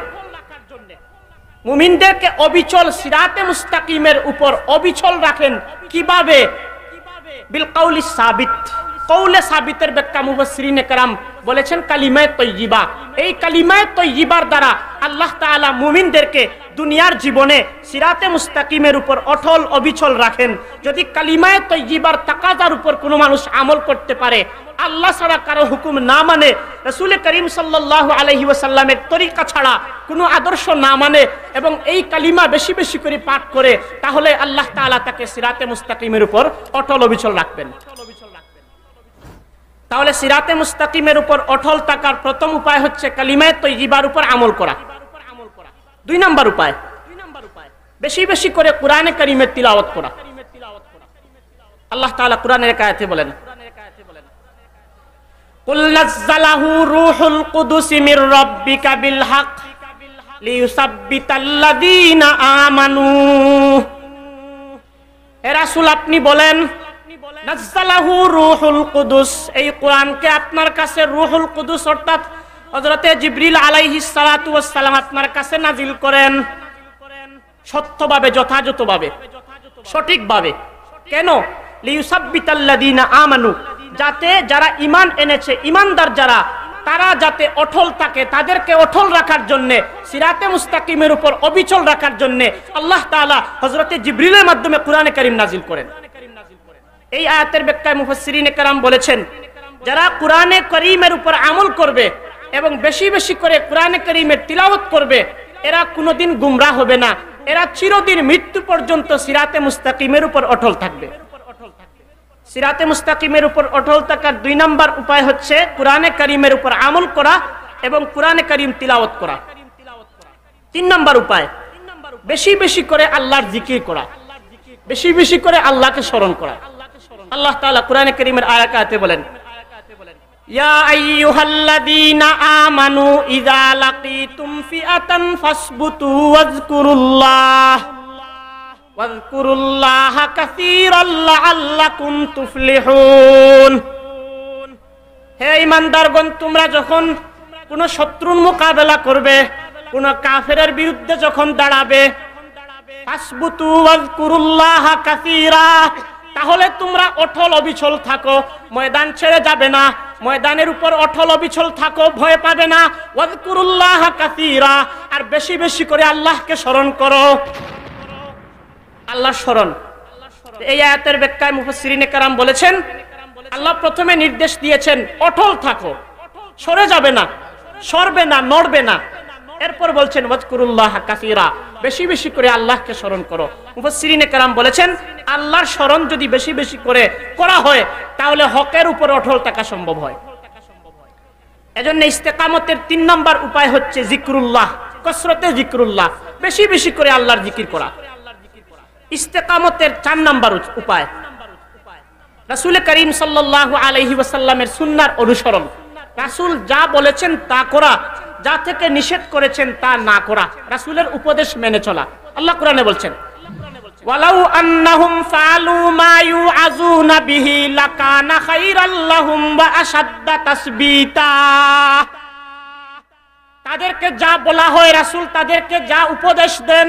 মুমিনদেরকে অবিচল সিরাতে মুস্তাকিমের উপর অবিচল রাখেন কীভাবে? বিলকাউলি সাবিত। কৌলে সাবিতের ব্যাখ্যা মুফাসসিরিনে কেরাম বলেছেন কালিমায় তৈয়িবা। এই কালিমায় তৈয়িবার দ্বারা আল্লাহ তাআলা মুমিনদেরকে দুনিয়ার জীবনে সিরাতে মুস্তাকিমের উপর অটল অবিচল রাখেন। যদি কালিমায় তৈয়িবার তাকাজার উপর কোনো মানুষ আমল করতে পারে, আল্লাহ ছাড়া কারও হুকুম না মানে রসুল করিম সাল্লাল্লাহু আলাইহি ওয়াসাল্লামের তরিকা ছাড়া কোনো আদর্শ না মানে এবং এই কালিমা বেশি বেশি করে পাঠ করে, তাহলে আল্লাহ তাআলা তাকে সিরাতে মুস্তাকিমের উপর অটল অবিচল রাখবেন। তাহলে সিরাতে মুস্তাকিমের উপর অটল থাকার প্রথম উপায় হচ্ছে কালিমায় তৈজিবার উপর আমল করা দুই নাম্বার উপায় বেশি বেশি করে কোরআনে করিমের তিলাওয়াত করা আল্লাহ তাআলা কোরআনের কায়াতে বলেন قل نزله روح القدس من ربك بالحق ليثبت الذين آمنوا হে রাসূল আপনি বলেন নাজ্জালাহু রূহুল কুদুস। এই কোরআনকে আপনার কাছে রূহুল কুদুস অর্থাৎ হযরতে জিবরিল আলাইহিস সালাতু ওয়াস সালাম আপনার কাছে নাজিল করেন। সত্যভাবে, যথাযথভাবে, সঠিকভাবে। কেন? লিউসাব্বিতাল্লাযীনা আমানু। যাতে যারা ঈমান এনেছে, ঈমানদার যারা, তারা যাতে অটল থাকে, তাদেরকে অটল রাখার জন্য, সিরাতে মুস্তাকিমের উপর অবিচল রাখার জন্য আল্লাহ তাআলা হযরতে জিবরিলের মাধ্যমে কোরআনে কারীম নাজিল করেন। এই আয়াতের ব্যাখ্যায় মুফাসসিরিনে কেরাম বলেছেন, যারা কোরআনে করিমের উপর আমল করবে এবং বেশি বেশি করে কোরআনে করিমের তিলাওয়াত করবে, এরা কোনোদিন গুমরা হবে না। এরা চিরদিন মৃত্যু পর্যন্ত সিরাতে মুস্তাকিমের উপর অটল থাকবে। সিরাতে মুস্তাকিমের উপর অটল থাকার দুই নাম্বার উপায় হচ্ছে কোরআনে করিমের উপর আমল করা এবং কোরআনে করিম তিলাওয়াত করা। তিন নাম্বার উপায়, বেশি বেশি করে আল্লাহর জিকির করা। বেশি বেশি করে আল্লাহকে স্মরণ করা। আল্লাহ তাআলা কোরআনে কারীমের আয়াতে বলেন, ইয়া আইয়ুহাল্লাযীনা আমানু ইযা লাকিতুম ফিআতান ফাসবুতু ওয়াজকুরুল্লাহ ওয়াজকুরুল্লাহা কাসীরান লাআল্লাকুম তুফলিহুন। হে ঈমানদারগণ, তোমরা যখন কোন শত্রুর মোকাবেলা করবে, কোন কাফেরের বিরুদ্ধে যখন দাঁড়াবে, ফাসবুতু ওয়াজকুরুল্লাহা কাসীরা তাহলে তোমরা অটল অবিচল থাকো। ময়দান ছেড়ে যাবে না। ময়দানের উপর অটল অবিচল থাকো, ভয় পাবে না। ওয়াজকুরুল্লাহ কাসীরা। আর বেশি বেশি করে আল্লাহকে স্মরণ করো। আল্লাহ স্মরণ। এই আয়াতের ব্যাখ্যায় মুফাসসিরিনে কারাম বলেছেন, আল্লাহ প্রথমে নির্দেশ দিয়েছেন অটল থাকো। সরে যাবে না, সরবে না, নড়বে না। এরপর বলছেন বেশি বেশি করে আল্লাহকে স্মরণ করো। মুফাসসিরিনে কারাম বলেছেন, আল্লাহর স্মরণ যদি বেশি বেশি করে করা হয়, তাহলে হকের উপর অটল থাকা সম্ভব হয়। এজন্য ইস্তেকামতের তিন নম্বর উপায় হচ্ছে জিক্রুল্লাহ, কসরতে জিক্রুল্লাহ। বেশি বেশি করে আল্লাহর জিকির করা। ইস্তেকামতের চার নম্বর উপায়। রাসুল করিম সাল্লাহ আলহি ওয়াসাল্লামের সুন্নার অনুসরণ। রাসুল যা বলেছেন তা করা যা থেকে নিষেধ করেছেন তা না করা। রাসুলের উপদেশ মেনে চলা। আল্লাহ কোরআনে বলছেন তাদেরকে যা বলা হয় রাসূল, তাদেরকে যা উপদেশ দেন,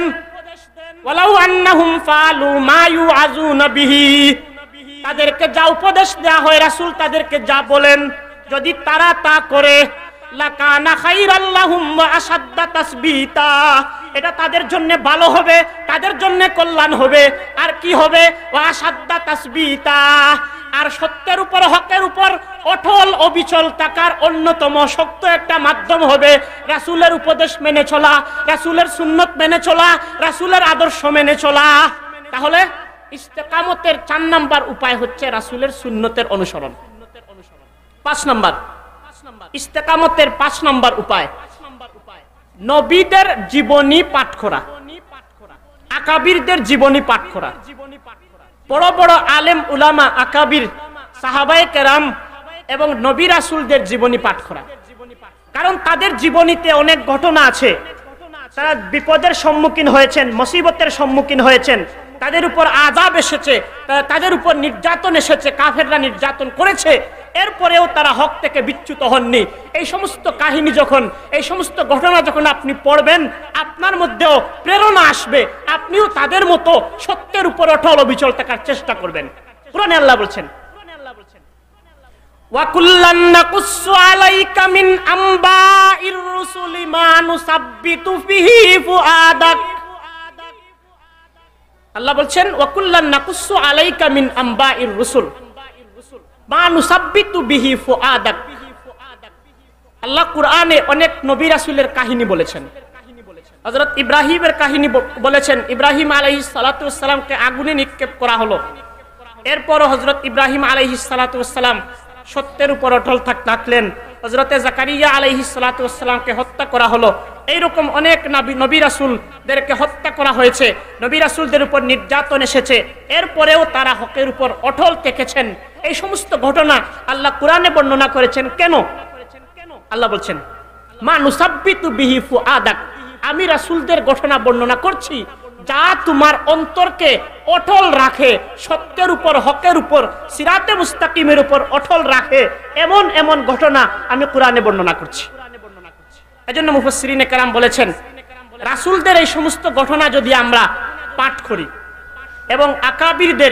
ওয়ালাউ তাদেরকে যা উপদেশ দেয়া হয় রাসূল, তাদেরকে যা বলেন, যদি তারা তা করে এটা তাদের জন্য ভালো হবে, তাদের জন্য কল্যাণ হবে। আর কি হবে? তাসবিতা। আর সত্যের উপর, হকের উপর অটল অবিচল থাকার অন্যতম শক্ত একটা মাধ্যম হবে রাসূলের উপদেশ মেনে চলা, রাসুলের সুন্নত মেনে চলা, রাসূলের আদর্শ মেনে চলা। তাহলে ইস্তেকামতের চার নাম্বার উপায় হচ্ছে রাসূলের সুন্নতের অনুসরণ। পাঁচ নাম্বার ইস্তেকামতের পাঁচ নাম্বার উপায়। নবীদের জীবনী পাঠ করা। আকাবিরদের জীবনী পাঠ করা। বড় বড় আলেম, উলামা, আকাবির, সাহাবায়ে কেরাম এবং নবী রাসুলদের জীবনী পাঠ করা। কারণ তাদের জীবনীতে অনেক ঘটনা আছে। তারা বিপদের সম্মুখীন হয়েছেন, মুসিবতের সম্মুখীন হয়েছেন। তাদের উপর আজাব এসেছে তাদের উপর নির্যাতন এসেছে, কাফেররা নির্যাতন করেছে। এরপরেও তারা হক থেকে বিচ্যুত হননি। এই সমস্ত কাহিনী যখন, এই সমস্ত ঘটনা যখন আপনি পড়বেন, আপনার মধ্যেও প্রেরণা আসবে। আপনিও তাদের মতো সত্যের উপর অটল অবিচল থাকার চেষ্টা করবেন। কোরআনে আল্লাহ বলছেন আল্লাহ বলছেন, ওয়াকুল্লান নাকুসু আলাইকা মিন আমবাইর রুসুল। আল্লাহ কুরআনে অনেক নবী রাসূলের কাহিনী বলেছেন। হযরত ইব্রাহিমের কাহিনী বলেছেন, ইব্রাহিম আলাইহিস সালাতু আগুনে নিক্ষেপ করা হলো। এরপর হজরত ইব্রাহিম আলাইহিস সালাতু সত্যের উপর অটল থাক থাকলেন। হজরতে জাকারিয়া আলাইহিস সালাতু ওয়াসসালামকে হত্যা করা হলো। এইরকম অনেক নবী রাসূলদেরকে হত্যা করা হয়েছে। নবী রাসুলদের উপর নির্যাতন এসেছে। এরপরেও তারা হকের উপর অটল থেকেছেন এই সমস্ত ঘটনা আল্লাহ কোরআনে বর্ণনা করেছেন কেন? আল্লাহ বলছেন, মা নুসাব্বিতু বিহি ফুআদাক। আমি রাসুলদের ঘটনা বর্ণনা করছি। যা তোমার অন্তরকে অটল রাখে, সত্যের উপর, হকের উপর, সিরাতে মুস্তাকিমের উপর অটল রাখে, এমন এমন ঘটনা আমি কোরআনে বর্ণনা করছি। এজন্য মুফাসসিরিনে কালাম বলেছেন, রাসূলদের এই সমস্ত ঘটনা যদি আমরা পাঠ করি এবং আকাবিরদের,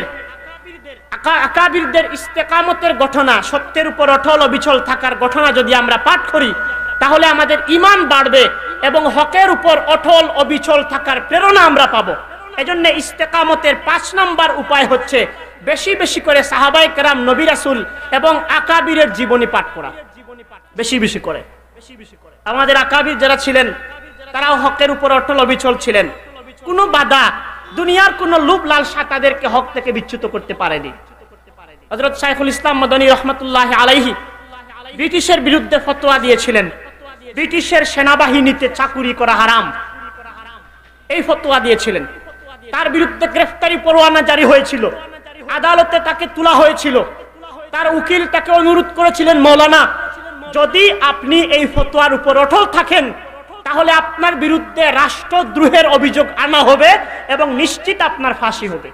আকা- আকাবিরদের ইস্তেকামতের ঘটনা, সত্যের উপর অটল অবিচল থাকার ঘটনা যদি আমরা পাঠ করি তাহলে আমাদের ইমান বাড়বে এবং হকের উপর অটল অবিচল থাকার প্রেরণা আমরা পাবো। এজন্য ইস্তেকামতের পাঁচ নাম্বার উপায় হচ্ছে বেশি বেশি করে সাহাবাই কেরাম নবী রাসুল এবং আকাবিরের জীবনী পাঠ করা বেশি বেশি করে। আমাদের আকাবির যারা ছিলেন, তারাও হকের উপর অটল অবিচল ছিলেন। কোনো বাধা, দুনিয়ার কোনো লোভ লালসা তাদেরকে হক থেকে বিচ্যুত করতে পারেনি। হজরত সাইফুল ইসলাম মদনী রহমতুল্লাহ আলাইহি ব্রিটিশের বিরুদ্ধে ফতোয়া দিয়েছিলেন। ব্রিটিশের সেনাবাহিনীতে চাকুরি করা হারাম। এই ফতোয়া দিয়েছিলেন। তার বিরুদ্ধে গ্রেফতারি পরোয়ানা জারি হয়েছিল। আদালতে তাকে তোলা হয়েছিল। তার উকিল তাকে অনুরোধ করেছিলেন, মৌলানা, যদি আপনি এই ফতোয়ার উপর অটল থাকেন, তাহলে আপনার বিরুদ্ধে রাষ্ট্রদ্রোহের অভিযোগ আনা হবে এবং নিশ্চিত আপনার ফাঁসি হবে।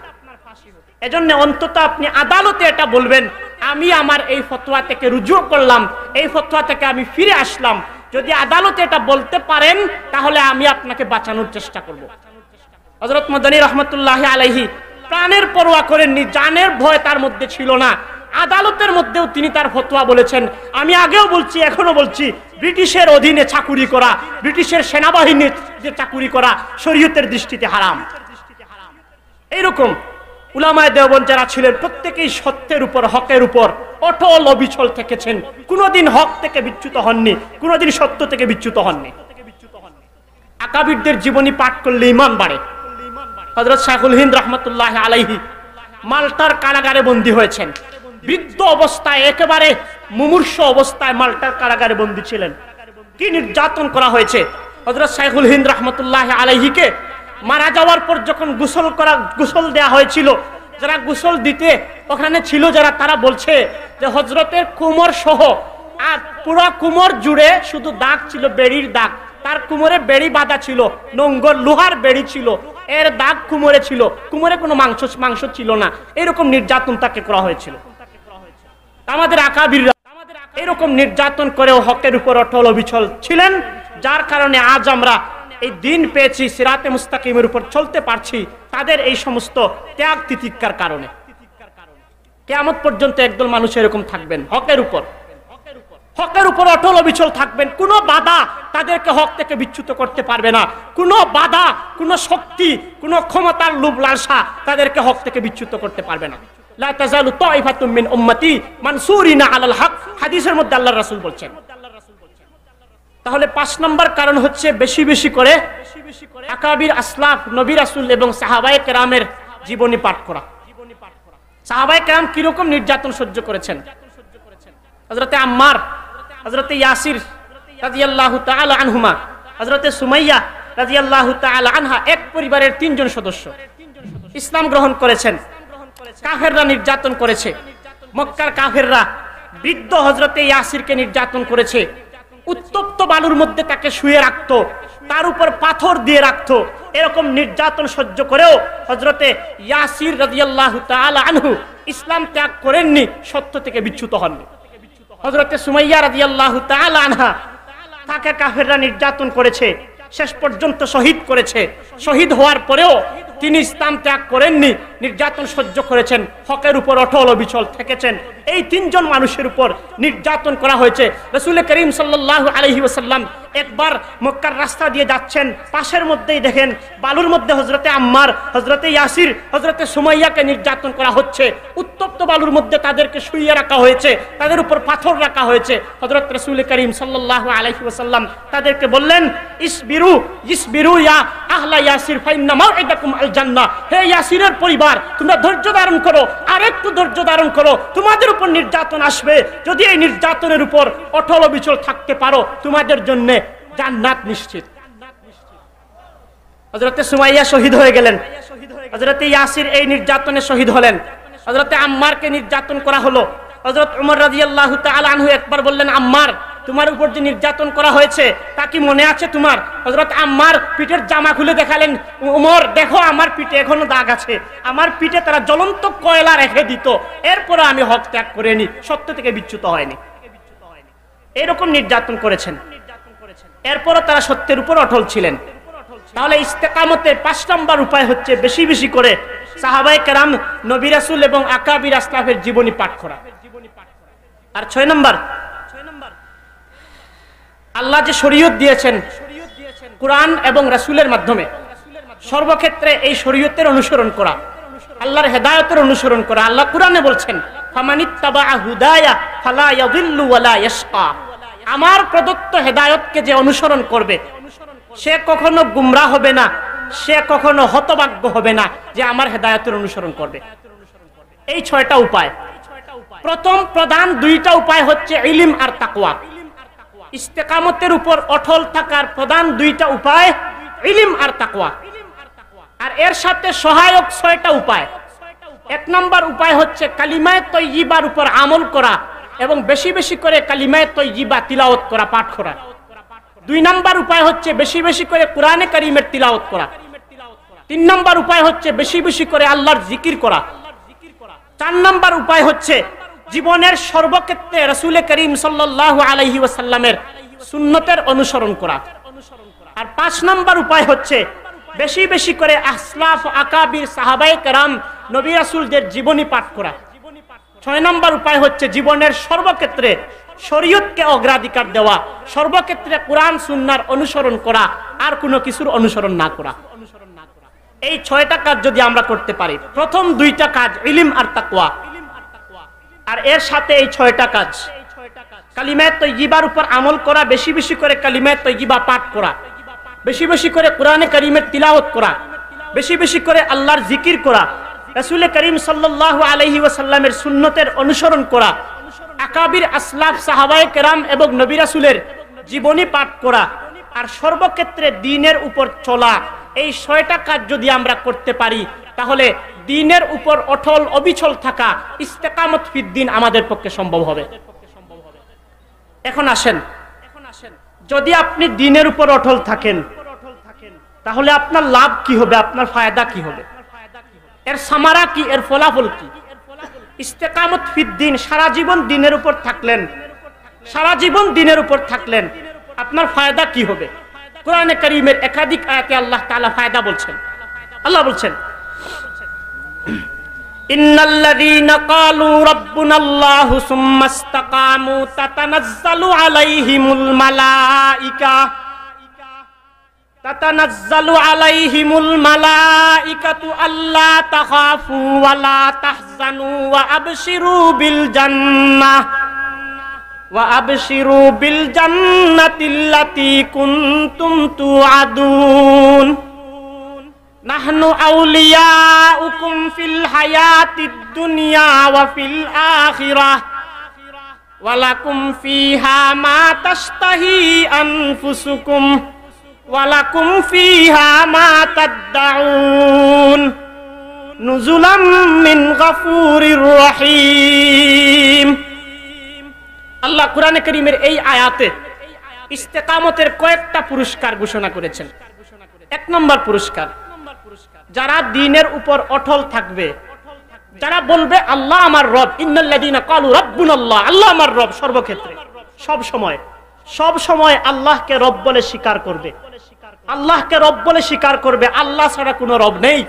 এজন্য অন্তত আপনি আদালতে এটা বলবেন, আমি আমার এই ফতোয়া থেকে রুজু করলাম, এই ফতোয়া থেকে আমি ফিরে আসলাম যদি আদালতে এটা বলতে পারেন, তাহলে আমি আপনাকে বাঁচানোর চেষ্টা করব। হজরত মদনী রহমতুল্লাহ আলাইহি প্রাণের পরোয়া করেননি, জানের ভয় তার মধ্যে ছিল না। আদালতের মধ্যেও তিনি তার ফতোয়া বলেছেন। আমি আগেও বলছি এখনও বলছি, ব্রিটিশের অধীনে চাকুরি করা, ব্রিটিশের সেনাবাহিনীর যে চাকুরি করা, শরীয়তের দৃষ্টিতে হারাম। এইরকম উলামায় দেওবন যারা ছিলেন, প্রত্যেকেই সত্যের উপর, হকের উপর অটল অবিচল থেকেছেন। কোনোদিন হক থেকে বিচ্যুত হননি, কোনোদিন সত্য থেকে বিচ্যুত হননি। আকাবিরদের জীবনী পাঠ করলে ইমান বাড়ে। হজরত শাহুল হিন্দ রহমতুল্লাহ আলাইহি মাল্টার কারাগারে বন্দী হয়েছেন। বৃদ্ধ অবস্থায়, একেবারে মুমূর্ষ অবস্থায় মাল্টার কারাগারে বন্দী ছিলেন। কি নির্যাতন করা হয়েছে? হজরত শাইখুল হিন্দ রহমতুল্লাহ আলাইহিকে মারা যাওয়ার পর যখন গোসল করা, গোসল দেয়া হয়েছিল, যারা গোসল দিতে ওখানে ছিল যারা, তারা বলছে যে হজরতের কোমর সহ, আর পুরো কোমর জুড়ে শুধু দাগ ছিল, বেড়ির দাগ। তার কুমোরে বেড়ি বাঁধা ছিল, নোঙ্গর লোহার বেড়ি ছিল, এর দাগ কুমোরে ছিল। কুমোরে কোনো মাংস মাংস ছিল না। এরকম নির্যাতন তাকে করা হয়েছিল। আমাদের আকাবিররা এরকম নির্যাতন করেও হকের উপর অটল অবিচল ছিলেন, যার কারণে আজ আমরা এই দিন পেয়েছি সিরাতে মুস্তাকিমের উপর, চলতে পারছি তাদের এই সমস্ত ত্যাগ তিতিক্ষার কারণে। কেয়ামত পর্যন্ত একদল মানুষ এরকম থাকবেন, হকের উপর। হকের উপর অটল অবিচল থাকবেন, কোনো বাধা তাদেরকে হক থেকে বিচ্যুত করতে পারবে না। কোনো বাধা, কোনো শক্তি, কোনো ক্ষমতার লোভ লালসা তাদেরকে হক থেকে বিচ্যুত করতে পারবে না। লা তাজালু তাইফাতুম মিন উম্মতি মানসুরিনা আলাল হক। হাদিসের মধ্যে আল্লাহর রাসূল বলছেন তাহলে পাঁচ নম্বর কারণ হচ্ছে বেশি বেশি করে আকাবির আসলাফ, নবী রাসূল এবং সাহাবায়ে কেরামের জীবনী পাঠ করা। সাহাবায়ে কেরাম কীরকম নির্যাতন সহ্য করেছেন? হজরতে আম্মার হজরতে ইয়াসির রাজিয়াল্লাহু আনহুমা হজরতে সুমাইয়া রাজিয়াল্লাহু আনহা, এক পরিবারের তিনজন সদস্য ইসলাম গ্রহণ করেছেন। কাফেররা নির্যাতন করেছে। মক্কার কাফেররা বৃদ্ধ হজরতে ইয়াসিরকে নির্যাতন করেছে। উত্তপ্ত বালুর মধ্যে তাকে শুয়ে রাখতো, তার উপর পাথর দিয়ে রাখতো, এরকম নির্যাতন সহ্য করেও হজরতে ইয়াসির রাজিয়াল্লাহু তাআলা আনহু ইসলাম ত্যাগ করেননি, সত্য থেকে বিচ্যুত হননি। হজরতে সুমাইয়া রাদিয়াল্লাহু তাআলা আনহা তাকে কাফেররা নির্যাতন করেছে, শেষ পর্যন্ত শহীদ করেছে। শহীদ হওয়ার পরেও তিনি ইসলাম ত্যাগ করেননি, নির্যাতন সহ্য করেছেন, হকের উপর অটল অবিচল থেকেছেন। এই তিনজন মানুষের উপর নির্যাতন করা হয়েছে। রসুল করিম সাল্লাহ আলহি ওসাল্লাম একবার মক্কার রাস্তা দিয়ে যাচ্ছেন, পাশের মধ্যেই দেখেন, বালুর মধ্যে হজরতে আম্মার হজরতে ইয়াসির হজরতে সুমাইয়াকে নির্যাতন করা হচ্ছে। উত্তপ্ত বালুর মধ্যে তাদেরকে শুইয়ে রাখা হয়েছে, তাদের উপর পাথর রাখা হয়েছে। হজরত রসুল করিম সাল্লাহ আলহি ওসাল্লাম তাদেরকে বললেন, ইসবিরু ইসবিরু ইয়া আহলা ইয়াসির, ফাইন্না মাউইদাকুম আল জান্নাহ। হে ইয়াসিরের পরিবার, তোমরা ধৈর্য ধারণ করো, আর একটু ধৈর্য ধারণ করো, তোমাদের উপর নির্যাতন আসবে। যদি এই নির্যাতনের উপর অটল অবিচল থাকতে পারো, তোমাদের জন্য জান্নাত নিশ্চিত। হজরতে সুমাইয়া শহীদ হয়ে গেলেন। হজরতে ইয়াসির এই নির্যাতনে শহীদ হলেন। হজরতে আম্মারকে নির্যাতন করা হলো। হজরত উমর রাজিয়াল্লাহু তাআলা আনহু একবার বললেন, আম্মার তোমার উপর যে নির্যাতন করা হয়েছে, তা কি মনে আছে তোমার? হজরত আম্মার পিঠের জামা খুলে দেখালেন, উমর, দেখো আমার পিঠে এখনও দাগ আছে। আমার পিঠে তারা জ্বলন্ত কয়লা রেখে দিত। এরপরে আমি হক ত্যাগ করিনি, সত্য থেকে বিচ্যুত হয়নি। এরকম নির্যাতন করেছেন। এরপরও তারা সত্যের উপর অটল ছিলেন। তাহলে ইস্তেকামতের পাঁচ নম্বর উপায় হচ্ছে বেশি বেশি করে সাহাবাই কেরাম নবিরাসুল এবং আকাবির আসলাফের জীবনী পাঠ করা। আর ছয় নম্বর আল্লাহ যে শরীয়ত দিয়েছেন কোরআন এবং রাসুলের মাধ্যমে, সর্বক্ষেত্রে এই শরীয়তের অনুসরণ করা, আল্লাহর হেদায়তের অনুসরণ করা। আল্লাহ কোরআনে বলছেন আমার প্রদত্ত হেদায়তকে যে অনুসরণ করবে, সে কখনো গুমরা হবে না, সে কখনো হতভাগ্য হবে না যে আমার হেদায়তের অনুসরণ করবে। এই ছয়টা উপায়। প্রথম প্রধান দুইটা উপায় হচ্ছে ইলিম আর তাকুয়া ইস্তেকামতের উপর অটল থাকার প্রধান দুইটা উপায়, ইলিম আর তাকুয়া আর এর সাথে সহায়ক ছয়টা উপায়। এক নম্বর উপায় হচ্ছে কালিমায় তৈজিবার উপর আমল করা এবং বেশি বেশি করে কালিমায় তৈজিবা তিলাওত করা, পাঠ করা। দুই নম্বর উপায় হচ্ছে বেশি বেশি করে কোরআনে করিমের তিলাওত করা। তিন নম্বর উপায় হচ্ছে বেশি বেশি করে আল্লাহর জিকির করা। চার নম্বর উপায় হচ্ছে জীবনের সর্বক্ষেত্রে রসুল করিম সাল্লাহ আলহি সুন্নতের অনুসরণ করা। আর পাঁচ নম্বর উপায় হচ্ছে, বেশি বেশি করে আসলাফ আকাবির সাহাবাই কারাম নবী রাসূলদের জীবনী পাঠ করা। ছয় নম্বর উপায় হচ্ছে, জীবনের সর্বক্ষেত্রে শরীয়তকে অগ্রাধিকার দেওয়া, সর্বক্ষেত্রে কোরআন সুন্নার অনুসরণ করা, আর কোনো কিছুর অনুসরণ না করা। এই ছয়টা কাজ যদি আমরা করতে পারি, প্রথম দুইটা কাজ ইলিম আর তাকওয়া। আর এর সাথে এই ছয়টা কাজ। কালিমায় তৈজিবার উপর আমল করা, বেশি বেশি করে কালিমায় তৈজিবা পাঠ করা, বেশি বেশি করে কোরআনে করিমের তিলাওয়াত করা, বেশি বেশি করে আল্লাহর জিকির করা, রাসূল করিম সাল্লাল্লাহু আলাইহি ওয়াসাল্লামের সুন্নতের অনুসরণ করা, আকাবির আসলাফ, সাহাবায়ে কেরাম এবং নবী রাসূলের জীবনী পাঠ করা আর সর্বক্ষেত্রে দিনের উপর চলা, এই ছয়টা কাজ যদি আমরা করতে পারি, তাহলে দিনের উপর অটল অবিচল থাকা ইস্তেকামত ফিদ্দিন আমাদের পক্ষে সম্ভব হবে। এখন আসেন। যদি আপনি দিনের উপর অটল থাকেন, তাহলে আপনার লাভ কি হবে? আপনার ফায়দা কি হবে? এর সামারা কি? এর ফলাফল কি? ইস্তেকামত ফিদ্দিন সারা জীবন দিনের উপর থাকলেন। সারা জীবন দিনের উপর থাকলেন। আপনার ফায়দা কি হবে? কোরআনে করিমের একাধিক আয়াতে আল্লাহ তাআলা ফায়দা বলছেন। আল্লাহ বলছেন إن الذين قالوا ربنا الله ثم استقاموا تتنزل عليهم الملائكة. تتنزل عليهم الملائكة ألا تخافوا ولا تحزنوا وأبشروا بالجنة. وأبشروا بالجنة التي كنتم توعدون. নাহনু আউলিয়া উকুম ফিল হায়াতিদ দুনিয়া ওয়া ফিল ওয়ালাকুম ফিহা মা আনফুসুকুম। ওয়ালাকুম ফিহা মা নুজুলাম মিন গাফুরির রহিম। আল্লাহ কোরআনে করিমের এই আয়াতে ইস্তেকামতের কয়েকটা পুরস্কার ঘোষণা করেছেন। এক নম্বর পুরস্কার যারা দিনের উপর অটল থাকবে, যারা বলবে, আল্লাহ আমার রব ক্বালু রাব্বুনাল্লাহ, আল্লাহ আমার রব সর্বক্ষেত্রে, সব সময় সব সময় আল্লাহকে রব বলে স্বীকার করবে। আল্লাহকে রব বলে স্বীকার করবে, আল্লাহ ছাড়া কোনো রব নেই।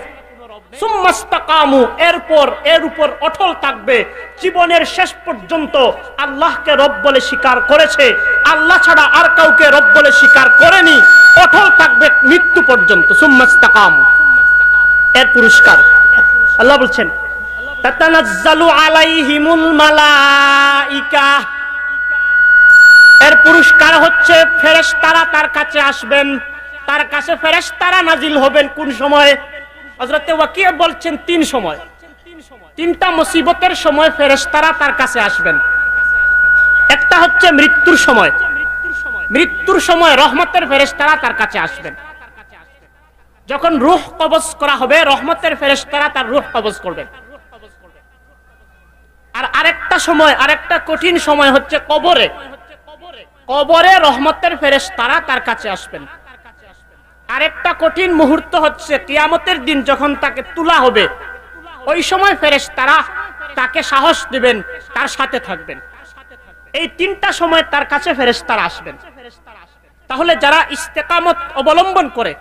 এরপর, এর উপর অটল থাকবে। জীবনের শেষ পর্যন্ত আল্লাহকে রব বলে স্বীকার করেছে। আল্লাহ ছাড়া আর কাউকে রব বলে স্বীকার করেনি। অটল থাকবে মৃত্যু পর্যন্ত। সুম্মাস্তাকামু এর পুরস্কার। আল্লাহ বলছেন এর পুরস্কার হচ্ছে ফেরেশতারা তার কাছে আসবেন। তার কাছে নাজিল হবেন কোন সময়? বলছেন, তিন সময়। তিনটা মুসিবতের সময় ফেরেশতারা তার কাছে আসবেন। একটা হচ্ছে মৃত্যুর সময়। মৃত্যুর সময় রহমতের ফেরেশতারা তার কাছে আসবেন। যখন রুহ কবজ করা হবে, রহমতের ফেরেশতারা তার রুহ কবজ করবেন আর আরেকটা সময়, আরেকটা কঠিন সময় হচ্ছে কবরে। কবরে রহমতের ফেরেশতারা তার কাছে আসবেন। আরেকটা কঠিন মুহূর্ত হচ্ছে কিয়ামতের দিন যখন তাকে তুলা হবে। ওই সময় ফেরেশতারা তাকে সাহস দিবেন, তার সাথে থাকবেন। এই তিনটা সময় তার কাছে ফেরেশতারা আসবেন। তাহলে যারা ইস্তেকামত অবলম্বন করে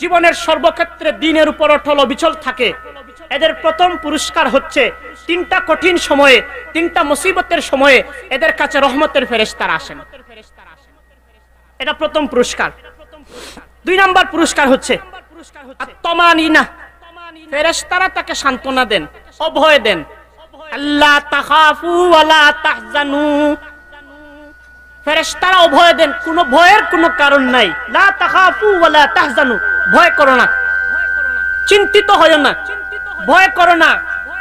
জীবনের সর্বক্ষেত্রে দিনের উপর অটল অবিচল থাকে। এদের প্রথম পুরস্কার হচ্ছে তিনটা কঠিন সময়ে, তিনটা মুসিবতের সময়ে এদের কাছে রহমতের ফেরেশতারা আসেন। এটা প্রথম পুরস্কার। দুই নাম্বার পুরস্কার হচ্ছে ফেরেশতারা তাকে সান্ত্বনা দেন, অভয় দেন। আল্লাহ ফেরেশতারা দেন ভয়ের কোনো কারণ নাই। লা তাখাফু তাহজানু, ভয় করো না। চিন্তিত হয় না। ভয় করো না।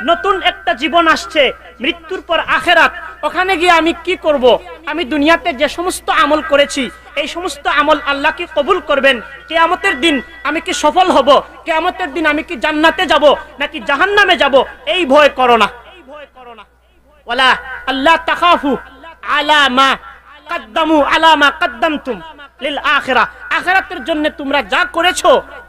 নতুন একটা জীবন আসছে, মৃত্যুর পর আখেরাত। ওখানে গিয়ে আমি কি করব? আমি দুনিয়াতে যে সমস্ত আমল করেছি, এই সমস্ত আমল আল্লাহ কি কবুল করবেন? কেয়ামতের দিন আমি কি সফল হব? কেয়ামতের দিন আমি কি জান্নাতে যাব, নাকি জাহান্নামে যাব? এই ভয় করো না। ওয়ালা আল্লাহ তাখাফু আলা মা কাদ্দামু আলামা কাদ্দামতুম লিল আখিরা। আখিরাতের জন্য তোমরা যা করেছ,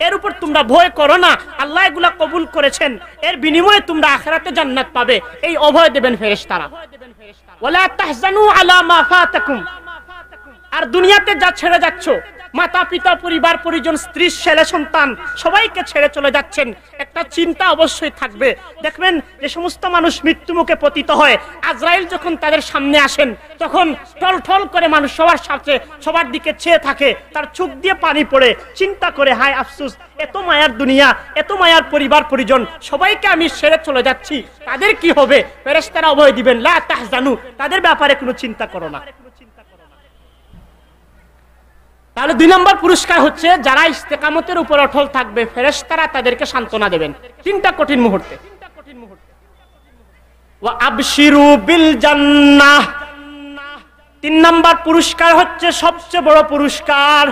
এর উপর তোমরা ভয় করো না। আল্লাহ এগুলা কবুল করেছেন। এর বিনিময়ে তোমরা আখিরাতে জান্নাত পাবে। এই অভয় দেবেন ফেরেশতারা। ওয়ালা তাহজানু আলা ফাতাকুম। আর দুনিয়াতে যা ছেড়ে যাচ্ছ, মাতা, পিতা, পরিবার, পরিজন, স্ত্রী, ছেলে, সন্তান, সবাইকে ছেড়ে চলে যাচ্ছেন। একটা চিন্তা অবশ্যই থাকবে। দেখবেন যে সমস্ত মানুষ মৃত্যুমুখে পতিত হয়। আজরাইল যখন তাদের সামনে আসেন, তখন টল টল করে মানুষ সবার সাথে, সবার দিকে চেয়ে থাকে। তার চোখ দিয়ে পানি পড়ে। চিন্তা করে, হায় আফসুস, এত মায়ার দুনিয়া, এত মায়ার পরিবার, পরিজন, সবাইকে আমি ছেড়ে চলে যাচ্ছি। তাদের কি হবে? ফেরেশতারা অভয় দিবেন, লা তাহজানু তাদের ব্যাপারে কোনো চিন্তা করো না। তাহলে দুই নম্বর পুরস্কার হচ্ছে যারা ইস্তেকামতের উপর অটল থাকবে, ফেরেশতারা তাদেরকে সান্ত্বনা দেবেন। তিনটা কঠিন মুহূর্তে। তিন নম্বর পুরস্কার হচ্ছে সবচেয়ে বড় পুরস্কার।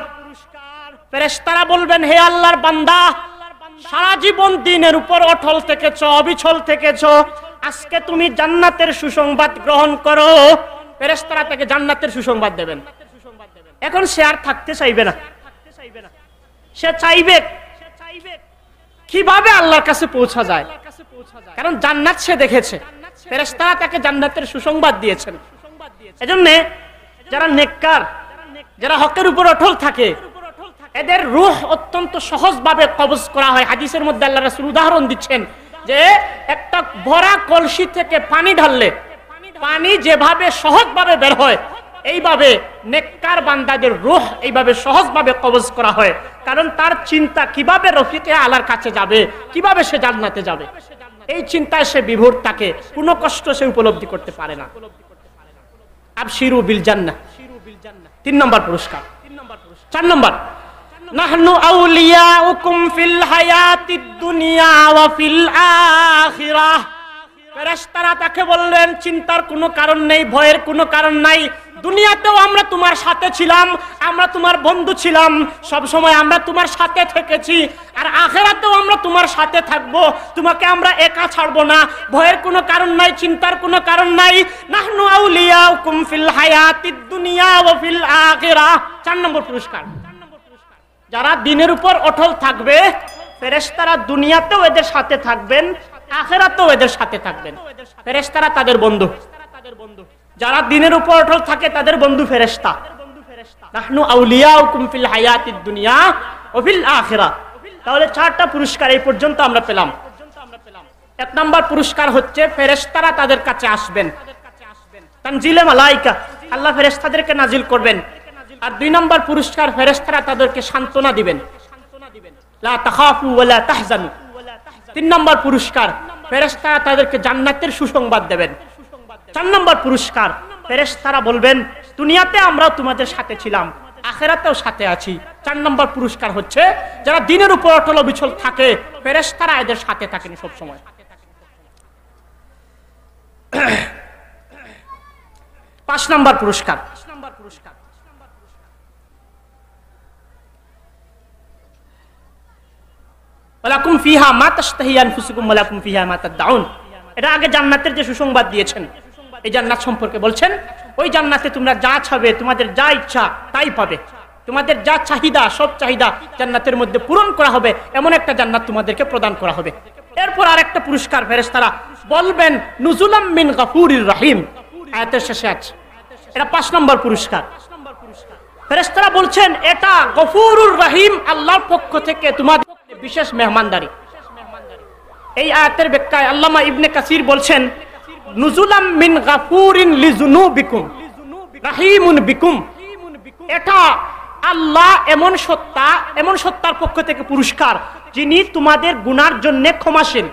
ফেরেশতারা বলবেন, হে আল্লাহর বান্দা, সারা জীবন দিনের উপর অটল থেকেছ, অবিচল থেকেছ। আজকে তুমি জান্নাতের সুসংবাদ গ্রহণ করো। ফেরেশতারা তাকে জান্নাতের সুসংবাদ দেবেন। এখন সে আর থাকতে চাইবে না। সে চাইবে কীভাবে আল্লাহর কাছে পৌঁছা যায়? কারণ জান্নাত সে দেখেছে। তাকে জান্নাতের সুসংবাদ দিয়েছেন। এজন্য যারা নেককার, যারা হকের উপর অটল থাকে, এদের রুহ অত্যন্ত সহজভাবে কবজ করা হয়। হাদিসের মধ্যে আল্লাহ রাসূল উদাহরণ দিচ্ছেন যে একটা ভরা কলসি থেকে পানি ঢাললে পানি যেভাবে সহজভাবে বের হয় এইভাবে নেককার বান্দাদের রুহ এইভাবে সহজভাবে কবজ করা হয়। কারণ তার চিন্তা কীভাবে রফিকে আলার কাছে যাবে, কীভাবে সে জান্নাতে যাবে? এই চিন্তায় সে বিভোর থাকে, কোনো কষ্ট সে উপলব্ধি করতে পারে না। বিল জান্নাহ। তিন নম্বর পুরস্কার। চার নম্বর। নাহনু ফিল দুনিয়া ওয়া ফিল আখিরাহ। ফেরেশতারা তাকে বললেন, চিন্তার কোনো কারণ নেই, ভয়ের কোনো কারণ নাই। দুনিয়াতেও আমরা তোমার সাথে ছিলাম, আমরা তোমার বন্ধু ছিলাম, সব সময় আমরা তোমার সাথে থেকেছি, আর আখেরাতেও আমরা তোমার সাথে থাকব, তোমাকে আমরা একা ছাড়বো না, ভয়ের কোনো কারণ নাই, চিন্তার কোনো কারণ নাই। নাহনু আউলিয়াউকুম ফিল হায়াতিদ দুনিয়া ওয়া ফিল আখিরাহ চার নম্বর পুরস্কার। যারা দিনের উপর অটল থাকবে, ফেরেশতারা দুনিয়াতেও এদের সাথে থাকবেন, আখেরাতেও এদের সাথে থাকবেন। ফেরেশতারা তাদের বন্ধু তাদের বন্ধু। যারা দিনের উপর অটল থাকে, তাদের বন্ধু ফেরেশতা। নাহনু আউলিয়াউকুম ফিল হায়াতিদ দুনিয়া আখিরা। তাহলে চারটা পুরস্কার এই পর্যন্ত আমরা পেলাম। এক নাম্বার পুরস্কার হচ্ছে ফেরেশতারা তাদের কাছে আসবেন। তানজিলে মালাইকা, আল্লাহ ফেরেশতাদেরকে নাজিল করবেন। আর দুই নম্বর পুরস্কার ফেরেশতারা তাদেরকে সান্ত্বনা দিবেন। তিন নম্বর পুরস্কার ফেরেশতারা তাদেরকে জান্নাতের সুসংবাদ দেবেন। চার নম্বর পুরস্কার। ফেরেশতারা বলবেন, দুনিয়াতে আমরা তোমাদের সাথে ছিলাম, আখেরাতেও সাথে আছি। চার নম্বর পুরস্কার হচ্ছে, যারা দিনের উপর অটল অবিচল থাকে, ফেরেশতারা এদের সাথে থাকেন সব সময় পাঁচ নম্বর পুরস্কার। ফিহা মা তাশতাহি আনফুসুকুম, ওয়ালাকুম ফিহা মা তাদউন এটা আগে জান্নাতের যে সুসংবাদ দিয়েছেন। এই জান্নাত সম্পর্কে বলছেন, ওই জান্নাতে তোমরা যা চাবে তোমাদের যা ইচ্ছা তাই পাবে। তোমাদের যা চাহিদা, সব চাহিদা জান্নাতের মধ্যে পূরণ করা হবে, এমন একটা জান্নাত তোমাদেরকে প্রদান করা হবে। এরপর আর একটা পুরস্কার ফেরেশতারা বলবেন, নুজুলাম মিন গাফুরির রাহিম। আয়াতের শেষে আছে। এটা পাঁচ নম্বর পুরস্কার। ফেরেশতারা বলছেন, এটা গফুরুর রাহিম আল্লাহর পক্ষ থেকে তোমাদের বিশেষ মেহমানদারি। এই আয়াতের ব্যাখ্যায় আল্লামা ইবনে কাসির বলছেন নুজুলাম মিন গাফুরিন লিজুনুবিকুম রাহিমুন বিকুম। এটা আল্লাহ এমন সত্তা, এমন সত্তার পক্ষ থেকে পুরস্কার, যিনি তোমাদের গুনার জন্য ক্ষমাসীন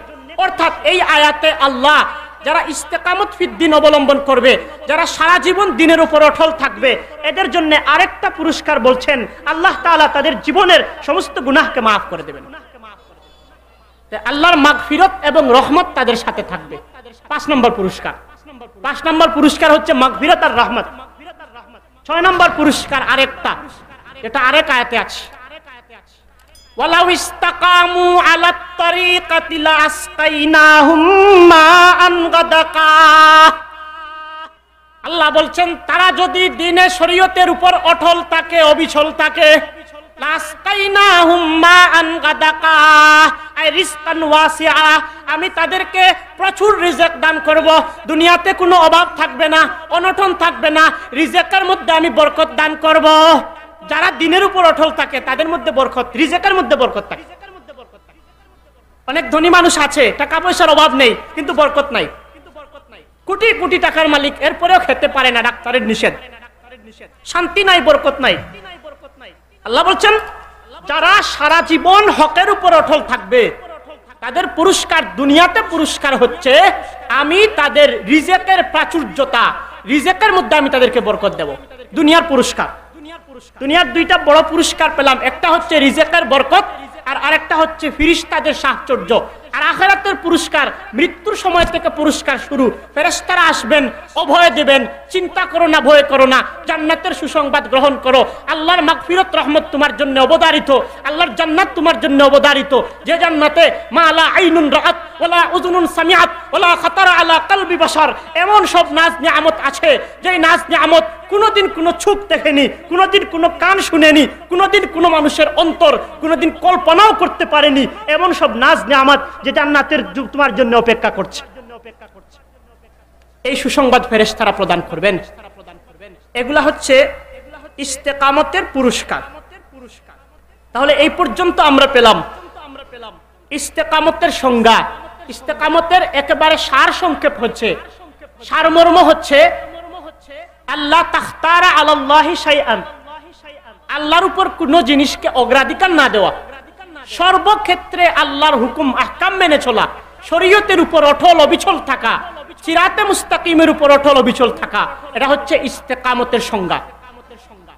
অর্থাৎ এই আয়াতে আল্লাহ যারা ইস্তেকামত ফিদ্দিন অবলম্বন করবে, যারা সারা জীবন দিনের উপর অটল থাকবে, এদের জন্য আরেকটা পুরস্কার বলছেন, আল্লাহ তাআলা তাদের জীবনের সমস্ত গুনাহকে মাফ করে দেবেন। আল্লাহর মাগফিরত এবং রহমত তাদের সাথে থাকবে। পাঁচ নম্বর পুরস্কার। পাঁচ নম্বর পুরস্কার হচ্ছে মাগফিরত আর রহমত। ছয় নম্বর পুরস্কার আরেকটা, যেটা আরেক আয়াতে আছে। আল্লাহ বলছেন, তারা যদি দিনে শরীয়তের উপর অটল থাকে, অবিচল থাকে ওয়াসিআ আমি তাদেরকে প্রচুর রিজেক দান করব। দুনিয়াতে কোনো অভাব থাকবে না, অনটন থাকবে না, রিজেকের মধ্যে আমি বরকত দান করব। যারা দিনের উপর অটল থাকে, তাদের মধ্যে বরকত, রিজেকের মধ্যে বরকত থাকে। অনেক ধনী মানুষ আছে টাকা পয়সার অভাব নেই, কিন্তু বরকত নাই। কোটি কোটি টাকার মালিক, এরপরেও খেতে পারে না, ডাক্তারের নিষেধ। শান্তি নাই, বরকত নাই। আল্লাহ বলছেন যারা সারা জীবন হকের উপর অটল থাকবে, তাদের পুরস্কার দুনিয়াতে পুরস্কার হচ্ছে, আমি তাদের রিজেকের প্রাচুর্যতা, রিজেকের মধ্যে আমি তাদেরকে বরকত দেব। দুনিয়ার পুরস্কার। দুনিয়ার দুইটা বড় পুরস্কার পেলাম। একটা হচ্ছে রিজেকের বরকত, আর আরেকটা হচ্ছে ফিরিস্তাদের সাহচর্য। আর আখেরাতের পুরস্কার, মৃত্যুর সময় থেকে পুরস্কার শুরু। ফেরেস্তারা আসবেন, অভয় দেবেন, চিন্তা করো না, ভয় করো না, জান্নাতের সুসংবাদ গ্রহণ করো। আল্লাহর মাগফিরত রহমত তোমার জন্য অবদারিত আল্লাহর জান্নাত তোমার জন্য অবদারিত যে জান্নাতে মা আলা আইনুন রাত ওলা উজুনুন সামিয়াত ওলা খাতারা আলা কালবি বাসার এমন সব নাজ নিয়ামত আছে যে নাজ নিয়ামত কোনোদিন কোনো চোখ দেখেনি, কোনোদিন কোনো কান শুনেনি, কোনোদিন কোনো মানুষের অন্তর, কোনোদিন কল্পনাও করতে পারেনি, এমন সব নাজ নিয়ামত যে জান্নাতের তোমার জন্য অপেক্ষা করছে। এই সুসংবাদ ফেরেশতারা প্রদান করবেন। এগুলা হচ্ছে ইস্তেকামতের পুরস্কার। তাহলে এই পর্যন্ত আমরা পেলাম। ইস্তেকামতের সংজ্ঞা। ইস্তেকামতের একেবারে সার সংক্ষেপ হচ্ছে। সারমর্ম হচ্ছে আল্লাহ তাখতারা আল্লাহ আল্লাহর উপর কোন জিনিসকে অগ্রাধিকার না দেওয়া। সর্বক্ষেত্রে আল্লাহর হুকুম, আহকাম মেনে চলা। শরীয়তের উপর অটল অবিচল থাকা চিরাতে মুস্তাকিমের উপর অটল অবিচল থাকা, এটা হচ্ছে ইস্তেকামতের সংজ্ঞা।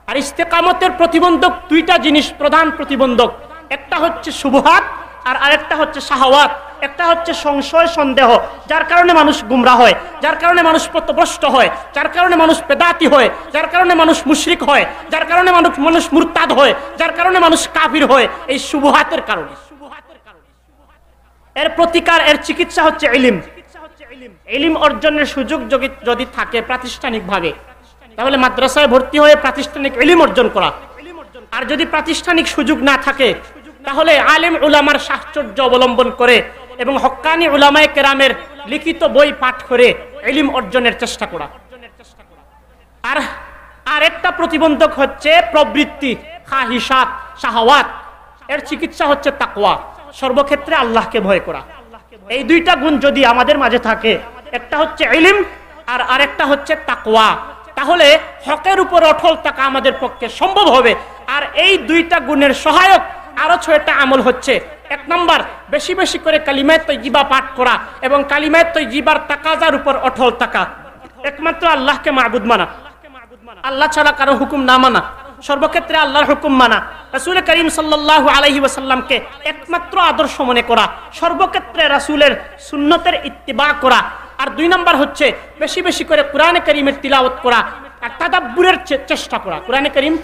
আর ইস্তেকামতের প্রতিবন্ধক দুইটা জিনিস, প্রধান প্রতিবন্ধক। একটা হচ্ছে শুভহাত আর আরেকটা হচ্ছে শাহওয়াত, একটা হচ্ছে সংশয়, সন্দেহ, যার কারণে মানুষ গুমরা হয়, যার কারণে মানুষ পথভ্রষ্ট হয়, যার কারণে মানুষ পেদাতি হয়, যার কারণে মানুষ মুশরিক হয়, যার কারণে মানুষ মানুষ মুরতাদ হয়, যার কারণে মানুষ কাফির হয়, এই শুভহাতের কারণে। এর প্রতিকার, এর চিকিৎসা হচ্ছে ইলিম। ইলিম অর্জনের সুযোগ যদি- যদি থাকে প্রাতিষ্ঠানিকভাবে তাহলে মাদ্রাসায় ভর্তি হয়ে প্রাতিষ্ঠানিক ইলিম অর্জন করা। আর যদি প্রাতিষ্ঠানিক সুযোগ না থাকে তাহলে আলেম উলামার সাহচর্য অবলম্বন করে এবং হক্কানি উলামায়ে কেরামের লিখিত বই পাঠ করে ইলিম অর্জনের চেষ্টা করা। আর আরেকটা প্রতিবন্ধক হচ্ছে প্রবৃত্তি, খাহিসাত, শাহওয়াত। এর চিকিৎসা হচ্ছে তাকওয়া। সর্বক্ষেত্রে আল্লাহকে ভয় করা। এই দুইটা গুণ যদি আমাদের মাঝে থাকে, একটা হচ্ছে ইলিম আর আরেকটা হচ্ছে তাকওয়া। তাহলে হকের উপর অটল থাকা আমাদের পক্ষে সম্ভব হবে। আর এই দুইটা গুণের সহায়ক আরও ছয়টা আমল হচ্ছে। এক নম্বর, বেশি বেশি করে কালিমায় তৈজিবা পাঠ করা এবং কালিমায় তৈজিবার তাকাজার উপর অটল থাকা। একমাত্র আল্লাহকে মাহবুদ মানা। আল্লাহ ছাড়া কারও হুকুম না মানা। সর্বক্ষেত্রে আল্লাহর হুকুম মানা। রাসুল করিম সাল্লাহ আলহি ওয়াসাল্লামকে একমাত্র আদর্শ মনে করা। সর্বক্ষেত্রে রাসুলের সুন্নতের ইত্তিবা করা। আর দুই নম্বর হচ্ছে, বেশি বেশি করে কোরআনে করিমের তিলাওয়াত করা। আর তাদাব্বুরের চেষ্টা করা। কোরআনে করিম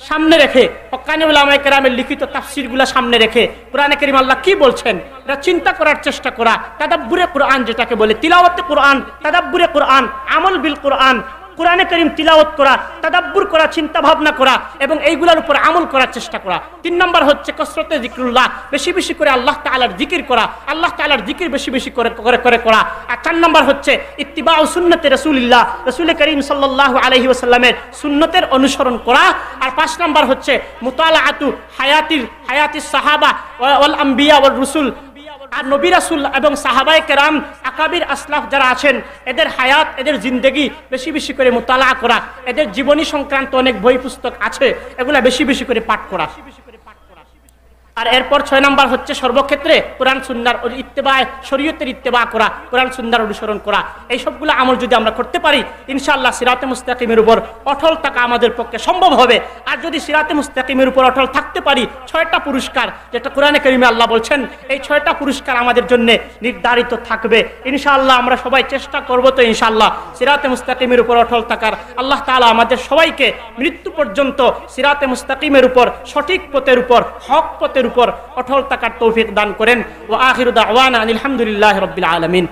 সামনে রেখে, হকানি উলামায়ে কেরামের লিখিত তাফসিরগুলা সামনে রেখে কোরআনে করিম আল্লাহ কি বলছেন? এটা চিন্তা করার চেষ্টা করা। তাদাব্বুরে কোরআন যেটাকে বলে, তিলাওয়াতে কোরআন, তাদাব্বুরে কোরআন, আমল বিল কোরআন কোরআনে করিম তিলাওয়াত করা, তাদাব্বুর করা চিন্তা ভাবনা করা এবং এইগুলোর উপর আমল করার চেষ্টা করা। তিন নম্বর হচ্ছে কসরতে জিক্রুল্লাহ, বেশি বেশি করে আল্লাহ তাআলার জিকির করা, আল্লাহ তাআলার জিকির বেশি বেশি করে করে করে আর চার নম্বর হচ্ছে ইত্তিবা ও সুন্নতে রসুলিল্লাহ, রসুল করিম সাল্লাল্লাহু আলাইহি ওয়াসাল্লামের সুন্নতের অনুসরণ করা। আর পাঁচ নম্বর হচ্ছে মুতালাআতু হায়াতির হায়াতির সাহাবা ওয়াল আম্বিয়া ওয়াল রসুল আর নবী রাসুল এবং সাহাবাই কেরাম, আকাবির আসলাফ যারা আছেন, এদের হায়াত, এদের জিন্দেগি বেশি বেশি করে মোতালা করা, এদের জীবনী সংক্রান্ত অনেক বই পুস্তক আছে, এগুলা বেশি বেশি করে পাঠ করা। আর এরপর ছয় নাম্বার হচ্ছে সর্বক্ষেত্রে কোরআন, সুন্নার ইত্তেবায়, শরীয়তের ইত্তেবা করা, কোরআন, সুন্নার অনুসরণ করা। এই সবগুলো আমল যদি আমরা করতে পারি, ইনশাআল্লাহ সিরাতে মুস্তাকিমের উপর অটল থাকা আমাদের পক্ষে সম্ভব হবে। আর যদি সিরাতে মুস্তাকিমের উপর অটল থাকতে পারি, ছয়টা পুরস্কার, যেটা কোরআনে করিমে আল্লাহ বলছেন, এই ছয়টা পুরস্কার আমাদের জন্য নির্ধারিত থাকবে। ইনশাআল্লাহ আমরা সবাই চেষ্টা করব তো ইনশাআল্লাহ সিরাতে মুস্তাকিমের উপর অটল থাকার। আল্লাহ তাআলা আমাদের সবাইকে মৃত্যু পর্যন্ত সিরাতে মুস্তাকিমের উপর, সঠিক পথের উপর, হক পথের উপর অটল থাকার তৌফিক দান করেন। ও আখির দাওয়ানা আলহামদুলিল্লাহ রবিল আলমিন।